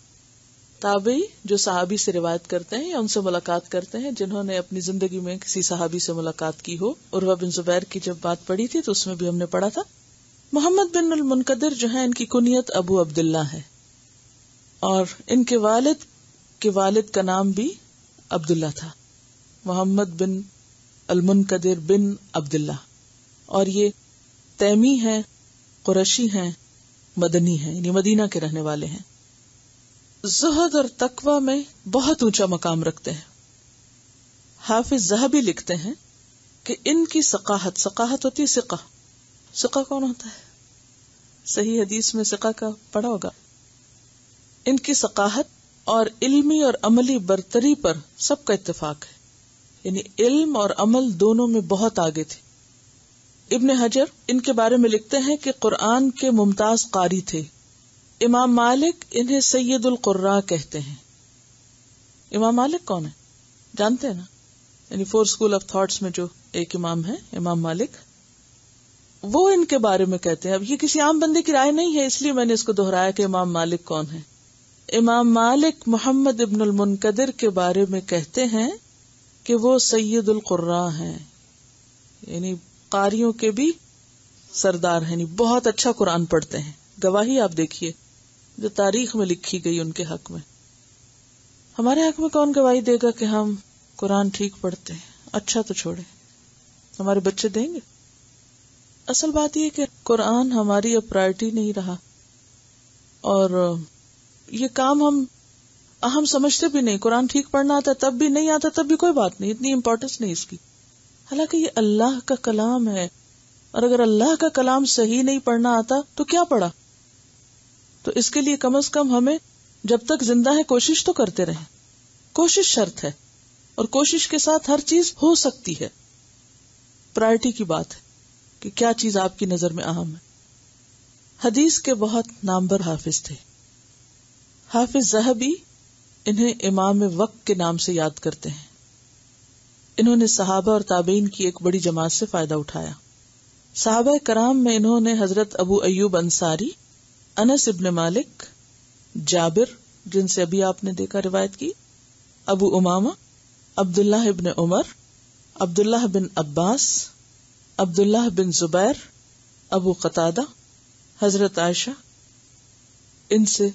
ताबी जो सहाबी से रिवायत करते हैं या उनसे मुलाकात करते हैं, जिन्होंने अपनी ज़िंदगी में किसी सहाबी से मुलाकात की हो। उर्वा बिन जुबैर की जब बात पढ़ी थी तो उसमें भी हमने पढ़ा था, मोहम्मद बिन मुनकदर जो है, इनकी कुनियत अबू अब्दुल्ला है। और इनके वालिद, के वालिद का नाम भी अब्दुल्ला था। मोहम्मद बिन अलमुनकदिर बिन अब्दुल्ला। और ये तैमी है, कुरशी हैं, मदनी हैं, यानी मदीना के रहने वाले हैं। जहद और तकवा में बहुत ऊँचा मकाम रखते हैं। हाफिज जहबी लिखते हैं कि इनकी सकाहत सकाहत होती है सिका। सिका कौन होता है? सही हदीस में सिका का पड़ा होगा। इनकी सकाहत और इल्मी और अमली बरतरी पर सबका इत्तेफाक है। यानी इल्म और अमल दोनों में बहुत आगे थे। इब्ने हजर इनके बारे में लिखते हैं कि कुरान के मुमताज़ कारी थे। इमाम मालिक इन्हें सैयदुल कुर्रा कहते हैं। इमाम मालिक कौन है? जानते हैं ना? यानी फोर स्कूल ऑफ़ थॉट्स में जो एक इमाम है, इमाम मालिक, वो इनके बारे में कहते हैं। अब ये किसी आम बंदे की राय नहीं है, इसलिए मैंने इसको दोहराया कि इमाम मालिक कौन है। इमाम मालिक मोहम्मद इब्नुल मुनकदिर के बारे में कहते हैं कि वो सैयदुल कुर्रा हैं। यानी कारियों के भी सरदार हैं बहुत अच्छा कुरान पढ़ते हैं। गवाही आप देखिए। जो तारीख में लिखी गई उनके हक में। हमारे हक में कौन गवाही देगा कि हम कुरान ठीक पढ़ते हैं? अच्छा तो छोड़े। हमारे बच्चे देंगे। असल बात यह कि कुरान हमारी अब प्रायोरिटी नहीं रहा। और, ये काम हम हम समझते भी नहीं। कुरान ठीक पढ़ना आता तब भी नहीं आता, तब भी कोई बात नहीं। इतनी इम्पोर्टेंस नहीं इसकी। हालाँकि ये अल्लाह का कलाम है। और अगर अल्लाह का कलाम सही नहीं पढ़ना आता तो क्या पढ़ा? तो इसके लिए कम अज कम हमें जब तक ज़िंदा है, कोशिश तो करते रहे। कोशिश शर्त है और कोशिश के साथ हर चीज़ हो सकती है। प्रायोरिटी की बात है कि क्या चीज़ आपकी नज़र में अहम है। हदीस के बहुत नामबर हाफिज थे। हाफिज जहबी इन्हें इमाम वक्त के नाम से याद करते हैं। इन्होंने सहाबा और ताबेन की एक बड़ी जमात से फ़ायदा उठाया। साहब कराम में इन्होंने हज़रत अबू अयूब अंसारी अनस इब्न मालिक, जाबिर, जिनसे अभी आपने देखा रिवायत की, अबू उमामा, अब्दुल्लाह इब्न उमर, अब्दुल्लाह बिन अब्बास, अब्दुल्लाह बिन जुबैर, अबू कतादा, हज़रत आयशा, इनसे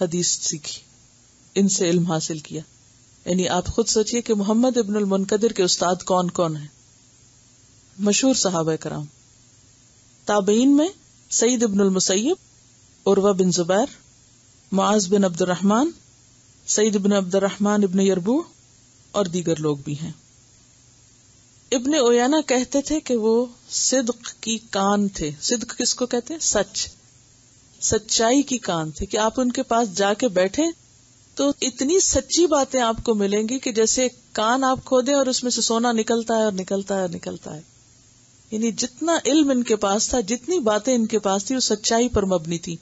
हदीस सीखी, इनसे इल्म हासिल किया। यानी आप खुद सोचिए कि मोहम्मद इब्न मुनकदिर के उस्ताद कौन कौन है? मशहूर साहब कराम ताबईन में सईद इब्न मुसैब उर्वा बिन जुबैर, मुआज बिन अब्दुलरहमान सईद इब्न अब्दुलरहमान इब्न यरबू और दीगर लोग भी हैं। इब्न ओयाना कहते थे कि वो सिद्क की कान थे। सिद्क किसको कहते हैं? सच। सच्चाई की कान थे कि आप उनके पास जाके बैठे तो इतनी सच्ची बातें आपको मिलेंगी कि जैसे कान आप खोदे और उसमें से सोना निकलता है और निकलता है और निकलता है। यानी जितना इल्म इनके पास था, जितनी बातें इनके पास थी, वो सच्चाई पर मबनी थी।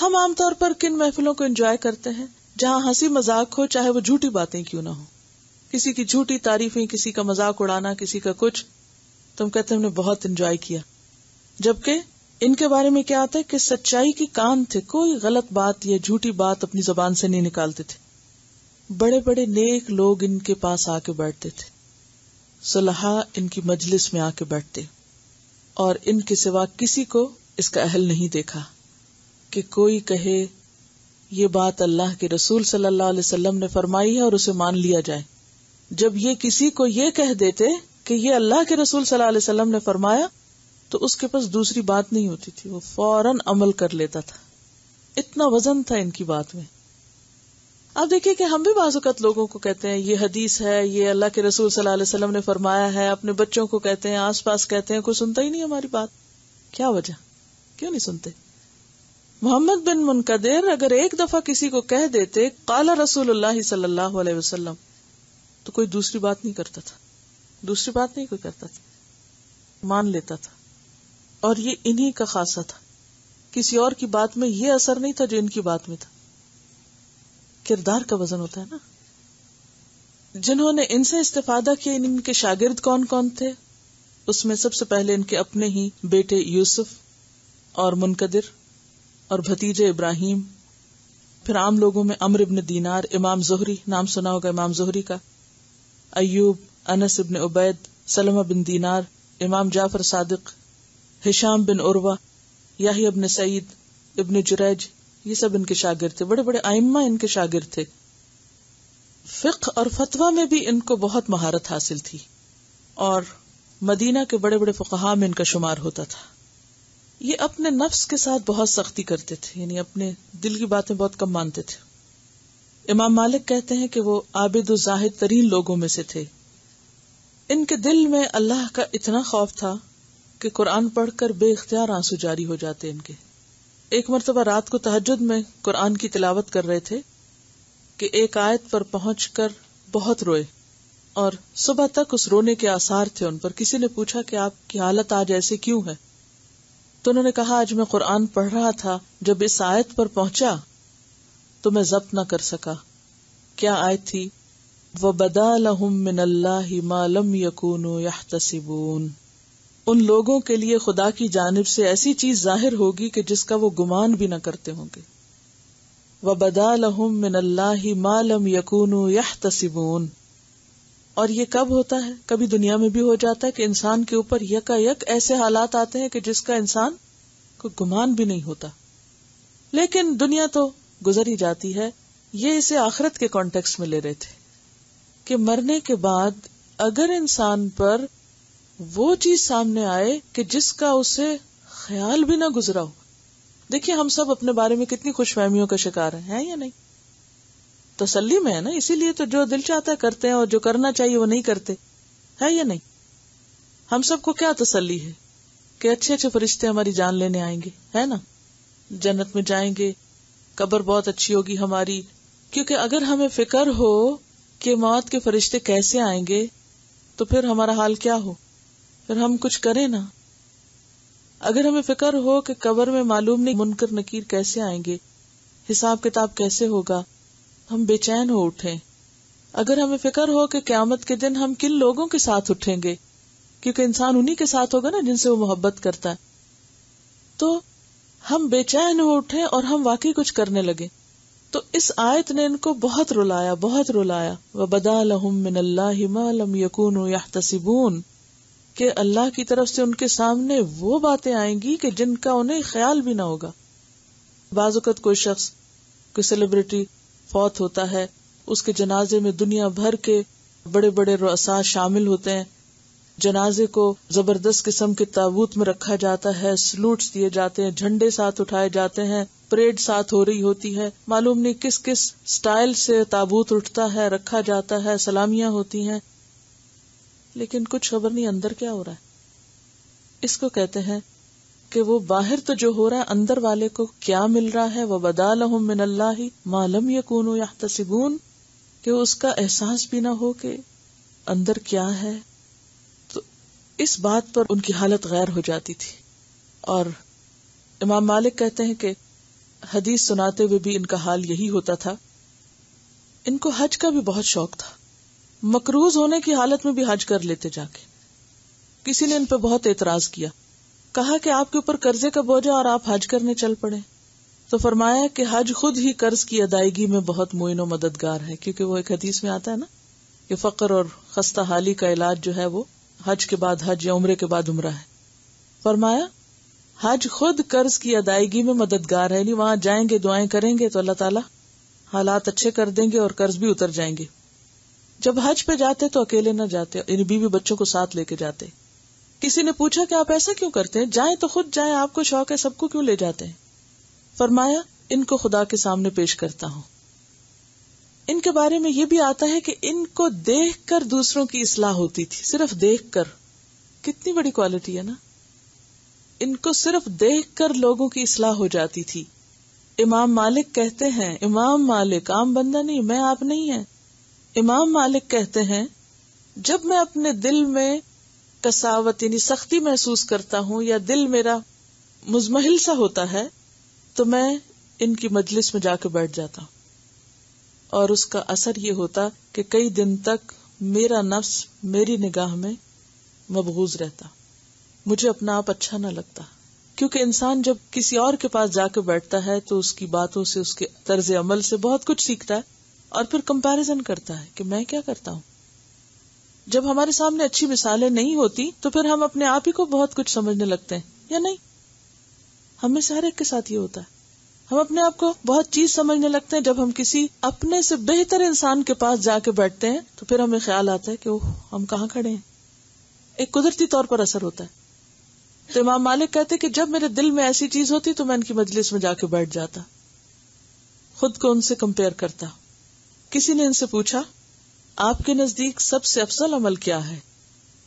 हम आमतौर पर किन महफिलों को एंजॉय करते हैं? जहाँ हँसी मज़ाक हो, चाहे वो झूठी बातें क्यों ना हो। किसी की झूठी तारीफें, किसी का मज़ाक उड़ाना, किसी का कुछ तुम कहते हमने बहुत एंजॉय किया। जबकि इनके बारे में क्या आता है कि सच्चाई की कान थे, कोई गलत बात या झूठी बात अपनी जबान से नहीं निकालते थे। बड़े बड़े नेक लोग इनके पास आके बैठते थे। सुलहा इनकी मजलिस में आके बैठते। और इनके सिवा किसी को इसका अहल नहीं देखा। कि कोई कहे, ये बात अल्लाह के रसूल सल्लल्लाहु अलैहि वसल्लम ने फरमाई है और उसे मान लिया जाए। जब ये किसी को ये कह देते कि ये अल्लाह के रसूल सल्लल्लाहु अलैहि वसल्लम ने फरमाया तो उसके पास दूसरी बात नहीं होती थी। वो फ़ौरन अमल कर लेता था। इतना वज़न था इनकी बात में। आप देखिए कि हम भी बाजुकत लोगों को कहते हैं, ये हदीस है, ये अल्लाह के रसूल सल्लल्लाहु अलैहि वसल्लम ने फरमाया है। अपने बच्चों को कहते हैं, आसपास कहते हैं, कोई सुनता ही नहीं हमारी बात। क्या वजह? क्यों नहीं सुनते? मोहम्मद बिन मुनकदेर अगर एक दफ़ा किसी को कह देते, काला रसूल सल्लल्लाहु अलैहि वसल्लम तो कोई दूसरी बात नहीं करता था। दूसरी बात नहीं कोई करता था। मान लेता था। और ये इन्हीं का खासा था। किसी और की बात में ये असर नहीं था जो इनकी बात में था। किरदार का वज़न होता है ना। जिन्होंने इनसे इस्तेफादा किया, इनके शागिर्द कौन कौन थे? उसमें सबसे पहले इनके अपने ही बेटे यूसुफ और मुनकदिर। और भतीजे इब्राहिम। फिर आम लोगों में अमर इब्न दीनार, इमाम जोहरी, नाम सुना होगा इमाम जोहरी का। Ayyub Anas ibn Ubaid, Salma bin Dinar, इमाम Jafar Sadiq, Hisham bin Urwa Yahya ibn Saeed, इब्न जुरैज, ये सब इनके शागिर थे। बड़े बड़े आइम्मा इनके शागिर थे। फिक और फतवा में भी इनको बहुत महारत हासिल थी। और मदीना के बड़े बड़े फुकाहा में इनका शुमार होता था। ये अपने नफ्स के साथ बहुत सख्ती करते थे, यानी अपने दिल की बातें बहुत कम मानते थे। इमाम मालिक कहते हैं कि वो आबिद जाहिद तरीन लोगों में से थे। इनके दिल में अल्लाह का इतना खौफ था कि कुरान पढ़कर बेख्तियार आँसू जारी हो जाते इनके। एक मरतबा रात को तहजद में कुरान की तिलावत कर रहे थे कि एक आयत पर पहुंचकर बहुत रोए और सुबह तक उस रोने के आसार थे उन पर। किसी ने पूछा कि आपकी हालत आज ऐसे क्यों है? तो उन्होंने कहा, आज मैं कुरान पढ़ रहा था, जब इस आयत पर पहुँचा तो मैं जब्त न कर सका। क्या आयत थी? व बदा लहुम मिन मालम यकून यहतसिबून। उन लोगों के लिए खुदा की जानब से ऐसी चीज़ ज़ाहिर होगी कि जिसका वो गुमान भी न करते होंगे। व बदा लहुम मिन मालम यकून यहतसिबून। और ये कब होता है? कभी दुनिया में भी हो जाता है कि इंसान के ऊपर यकायक ऐसे हालात आते हैं कि जिसका इंसान को गुमान भी नहीं होता। लेकिन दुनिया तो गुजर ही जाती है। ये इसे आखरत के कॉन्टेक्स्ट में ले रहे थे कि मरने के बाद अगर इंसान पर वो चीज़ सामने आए कि जिसका उसे ख्याल भी ना गुजरा हो। देखिए हम सब अपने बारे में कितनी खुशफहमियों का शिकार है, है या नहीं? तसल्ली में है ना, इसीलिए तो जो दिल चाहता है करते हैं और जो करना चाहिए वो नहीं करते। है या नहीं? हम सबको क्या तसल्ली है कि अच्छे अच्छे फरिश्ते हमारी जान लेने आएँगे, है ना? जन्नत में जाएँगे, कब्र बहुत अच्छी होगी हमारी, क्योंकि अगर हमें फ़िक्र हो कि मौत के फरिश्ते कैसे आएँगे तो फिर हमारा हाल क्या हो? फिर हम कुछ करें ना? अगर हमें फ़िक्र हो कि कब्र में मालूम नहीं मुनकर नकीर कैसे आएँगे हिसाब किताब कैसे होगा हम बेचैन हो उठे। अगर हमें फ़िक्र हो कि क्यामत के दिन हम किन लोगों के साथ उठेंगे, क्योंकि इंसान उन्हीं के साथ होगा ना जिनसे वो मोहब्बत करता है। तो हम बेचैन हो उठे और हम वाकई कुछ करने लगे। तो इस आयत ने इनको बहुत रुलाया बहुत रुलाया। व बदा लम यकून याहतसिबून। के अल्लाह की तरफ़ से उनके सामने वो बातें आएँगी कि जिनका उन्हें ख्याल भी ना होगा। बाजुकत कोई शख्स, कोई सेलिब्रिटी फौत होता है, उसके जनाजे में दुनिया भर के बड़े बड़े रसा शामिल होते हैं। जनाजे को ज़बरदस्त किस्म के ताबूत में रखा जाता है, सलूट्स दिए जाते हैं, झंडे साथ उठाए जाते हैं, परेड साथ हो रही होती है। मालूम नहीं किस किस स्टाइल से ताबूत उठता है, रखा जाता है, सलामियाँ होती हैं। लेकिन कुछ खबर नहीं, अंदर क्या हो रहा है? इसको कहते हैं कि वो बाहर तो जो हो रहा है, अंदर वाले को क्या मिल रहा है वह बदाल मिनल्ला मालम यकून या तसिबून कि उसका एहसास भी ना हो कि अंदर क्या है। तो इस बात पर उनकी हालत गैर हो जाती थी। और इमाम मालिक कहते हैं कि हदीस सुनाते हुए भी इनका हाल यही होता था। इनको हज का भी बहुत शौक था। मकरूज होने की हालत में भी हज कर लेते जाके। किसी ने इन पर बहुत एतराज़ किया। कहा कि आपके ऊपर कर्जे का बोझ है और आप हज करने चल पड़े। तो फरमाया कि हज खुद ही कर्ज की अदायगी में बहुत मोइन मददगार है, क्योंकि वो एक हदीस में आता है ना कि फकर और खस्ता हाली का इलाज जो है वो हज के बाद हज या उम्र के बाद उम्र है। फरमाया, हज खुद कर्ज की अदायगी में मददगार है, नहीं, वहाँ जाएँगे, दुआएँ करेंगे तो अल्लाह ताला हालात अच्छे कर देंगे और कर्ज भी उतर जाएँगे। जब हज पे जाते तो अकेले न जाते, यानी बीवी बच्चों को साथ लेके जाते। किसी ने पूछा कि आप ऐसा क्यों करते हैं? जाए तो खुद जाए, आपको शौक है, सबको क्यों ले जाते हैं? फरमाया, इनको खुदा के सामने पेश करता हूँ। इनके बारे में यह भी आता है कि इनको देखकर दूसरों की इसलाह होती थी। सिर्फ़ देखकर। कितनी बड़ी क्वालिटी है ना? इनको सिर्फ़ देखकर लोगों की इसलाह हो जाती थी। इमाम मालिक कहते हैं, इमाम मालिक, आम बंदा नहीं, मैं आप नहीं है। इमाम मालिक कहते हैं, जब मैं अपने दिल में कसावत यानी सख्ती महसूस करता हूँ या दिल मेरा मुजमहिल सा होता है तो मैं इनकी मजलिस में जाकर बैठ जाता हूँ। और उसका असर ये होता कि कई दिन तक मेरा नफ्स मेरी निगाह में मबगूज रहता। मुझे अपना आप अच्छा ना लगता। क्योंकि इंसान जब किसी और के पास जाकर बैठता है तो उसकी बातों से, उसके तर्ज अमल से बहुत कुछ सीखता है और फिर कंपैरिजन करता है कि मैं क्या करता हूँ। जब हमारे सामने अच्छी मिसालें नहीं होती तो फिर हम अपने आप ही को बहुत कुछ समझने लगते हैं, या नहीं? हमें से हर एक के साथ ये होता है। हम अपने आप को बहुत चीज़ समझने लगते हैं, जब हम किसी अपने से बेहतर इंसान के पास जाके बैठते हैं तो फिर हमें ख्याल आता है कि ओह, हम कहाँ खड़े हैं। एक कुदरती तौर पर असर होता है। तो इमाम मालिक कहते हैं कि जब मेरे दिल में ऐसी चीज़ होती तो मैं इनकी मजलिस में जाके बैठ जाता। खुद को उनसे कंपेयर करता। किसी ने इनसे पूछा आपके नज़दीक सबसे अफसल अमल क्या है?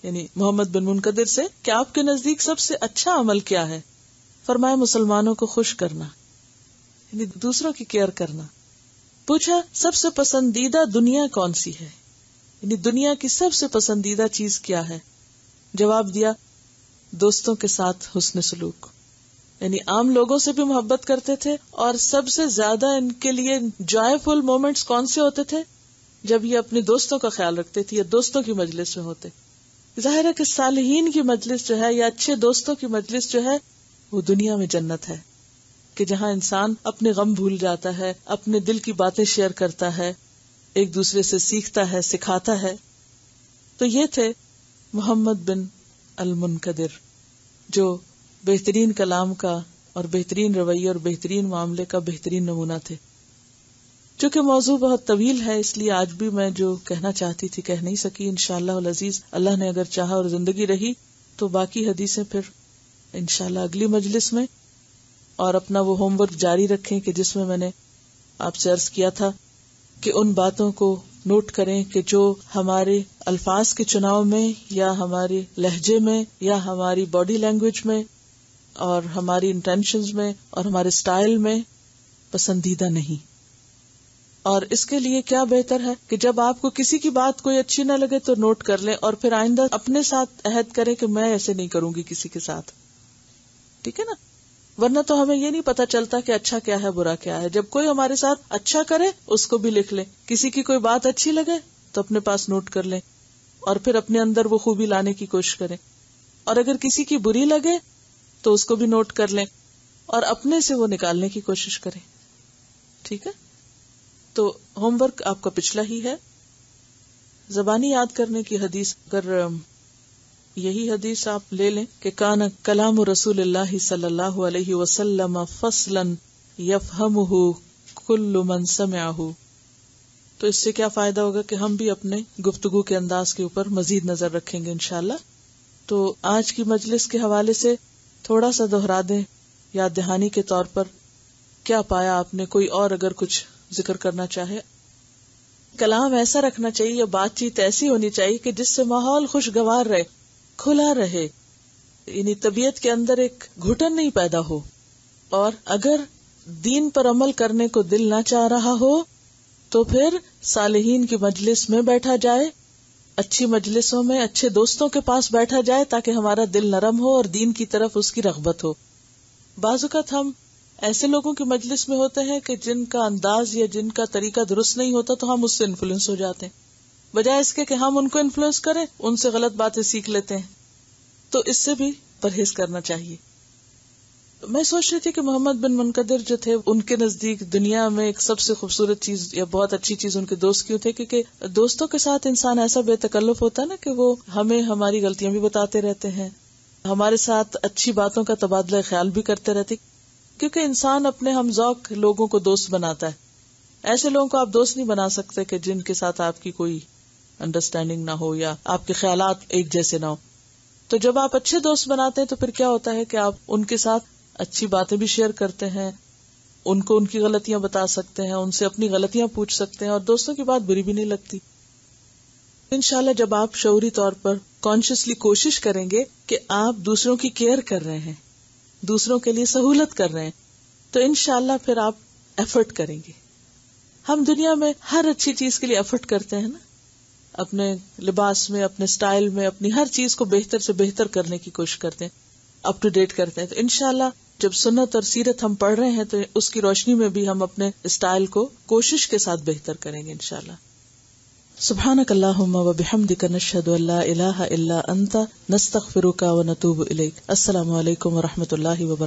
यानी मोहम्मद बिन मुनकदिर से कि आपके नज़दीक सबसे अच्छा अमल क्या है? फरमाया, मुसलमानों को खुश करना। यानी दूसरों की केयर करना। पूछा, सबसे पसंदीदा दुनिया कौन सी है? यानी दुनिया की सबसे पसंदीदा चीज़ क्या है? जवाब दिया, दोस्तों के साथ हुस्न सलूक। यानी आम लोगों से भी मोहब्बत करते थे, और सबसे ज़्यादा इनके लिए जॉयफुल मोमेंट्स कौन से होते थे? जब ये अपने दोस्तों का ख्याल रखते थे, या दोस्तों की मजलिस में होते। ज़ाहिर है कि सालहीन की मजलिस जो है, या अच्छे दोस्तों की मजलिस जो है, वो दुनिया में जन्नत है। कि जहाँ इंसान अपने गम भूल जाता है, अपने दिल की बातें शेयर करता है, एक दूसरे से सीखता है, सिखाता है। तो ये थे मोहम्मद बिन अल मुनकदिर जो बेहतरीन कलाम का और बेहतरीन रवैये और बेहतरीन मामले का बेहतरीन नमूना थे। चूँकि मौजू बहुत तवील है, इसलिए आज भी मैं जो कहना चाहती थी कह नहीं सकी। इनशाला अज़ीज़, अल्लाह ने अगर चाहा और ज़िंदगी रही तो बाकी हदीसें फिर इनशाला अगली मजलिस में। और अपना वो होमवर्क जारी रखें कि जिसमें मैंने आपसे अर्ज़ किया था कि उन बातों को नोट करें कि जो हमारे अल्फाज के चुनाव में, या हमारे लहजे में, या हमारी बॉडी लैंग्वेज में, और हमारी इंटेंशन में, और हमारे स्टाइल में पसंदीदा नहीं। और इसके लिए क्या बेहतर है कि जब आपको किसी की बात कोई अच्छी ना लगे तो नोट कर लें और फिर आइंदा अपने साथ अहद करें कि मैं ऐसे नहीं करूँगी किसी के साथ। ठीक है ना? वरना तो हमें ये नहीं पता चलता कि अच्छा क्या है, बुरा क्या है। जब कोई हमारे साथ अच्छा करे, उसको भी लिख ले। किसी की कोई बात अच्छी लगे तो अपने पास नोट कर ले और फिर अपने अंदर वो खूबी लाने की कोशिश करें। और अगर किसी की बुरी लगे तो उसको भी नोट कर लें और अपने से वो निकालने की कोशिश करें। ठीक है? तो होमवर्क आपका पिछला ही है। जबानी याद करने की हदीस, अगर यही हदीस आप ले लें कि कान कलाम रसूल सल्लल्लाहु अलैहि वसल्लम कुल्लु मन समयाहु तो इससे क्या फ़ायदा होगा कि हम भी अपने गुफ्तगु के अंदाज के ऊपर मजीद नज़र रखेंगे इनशाला तो आज की मजलिस के हवाले से थोड़ा सा दोहरा दें, याद दहानी के तौर पर, क्या पाया आपने? कोई और अगर कुछ ज़िक्र करना चाहे। कलाम ऐसा रखना चाहिए या बातचीत ऐसी होनी चाहिए कि जिससे माहौल खुशगवार रहे, खुला रहे। यानी तबीयत के अंदर एक घुटन नहीं पैदा हो। और अगर दीन पर अमल करने को दिल न चाह रहा हो तो फिर सालहीन की मजलिस में बैठा जाए, अच्छी मजलिसों में अच्छे दोस्तों के पास बैठा जाए ताकि हमारा दिल नरम हो और दीन की तरफ़ उसकी रगबत हो। बाजुकत हम ऐसे लोगों की मजलिस में होते हैं कि जिनका अंदाज या जिनका तरीका दुरुस्त नहीं होता तो हम उससे इन्फ्लुएंस हो जाते हैं। बजाय इसके कि हम उनको इन्फ्लुएंस करें, उनसे गलत बातें सीख लेते हैं। तो इससे भी परहेज करना चाहिए। मैं सोच रही थी कि मोहम्मद बिन मुनकदिर जो थे, उनके नज़दीक दुनिया में एक सबसे खूबसूरत चीज़ या बहुत अच्छी चीज़ उनके दोस्त क्यों थे? क्योंकि दोस्तों के साथ इंसान ऐसा बेतकल्लुफ होता है ना कि वो हमें हमारी गलतियाँ भी बताते रहते हैं, हमारे साथ अच्छी बातों का तबादला ख्याल भी करते रहते। क्योंकि इंसान अपने हमजौक लोगों को दोस्त बनाता है। ऐसे लोगों को आप दोस्त नहीं बना सकते कि जिनके साथ आपकी कोई अंडरस्टैंडिंग ना हो या आपके ख्याल एक जैसे ना हो। तो जब आप अच्छे दोस्त बनाते हैं तो फिर क्या होता है कि आप उनके साथ अच्छी बातें भी शेयर करते हैं, उनको उनकी गलतियाँ बता सकते हैं, उनसे अपनी गलतियाँ पूछ सकते हैं और दोस्तों की बात बुरी भी नहीं लगती। इनशाला जब आप शौरी तौर पर कॉन्शियसली कोशिश करेंगे कि आप दूसरों की केयर कर रहे हैं दूसरों के लिए सहूलत कर रहे हैं तो इनशाला फिर आप एफर्ट करेंगे। हम दुनिया में हर अच्छी चीज़ के लिए एफर्ट करते हैं ना? अपने लिबास में, अपने स्टाइल में, अपनी हर चीज़ को बेहतर से बेहतर करने की कोशिश करते हैं अप टू डेट करते हैं। तो इनशाला जब सुन्नत और सीरत हम पढ़ रहे हैं तो उसकी रोशनी में भी हम अपने स्टाइल को कोशिश के साथ बेहतर करेंगे इनशाला सुबहान अल्लाहमदिक नशहदु अल्ला इलाहा इल्ला अंता नस्तगफिरुका व नतूबु इलैक अस्सलाम वालेकुम व रहमतुल्लाहि व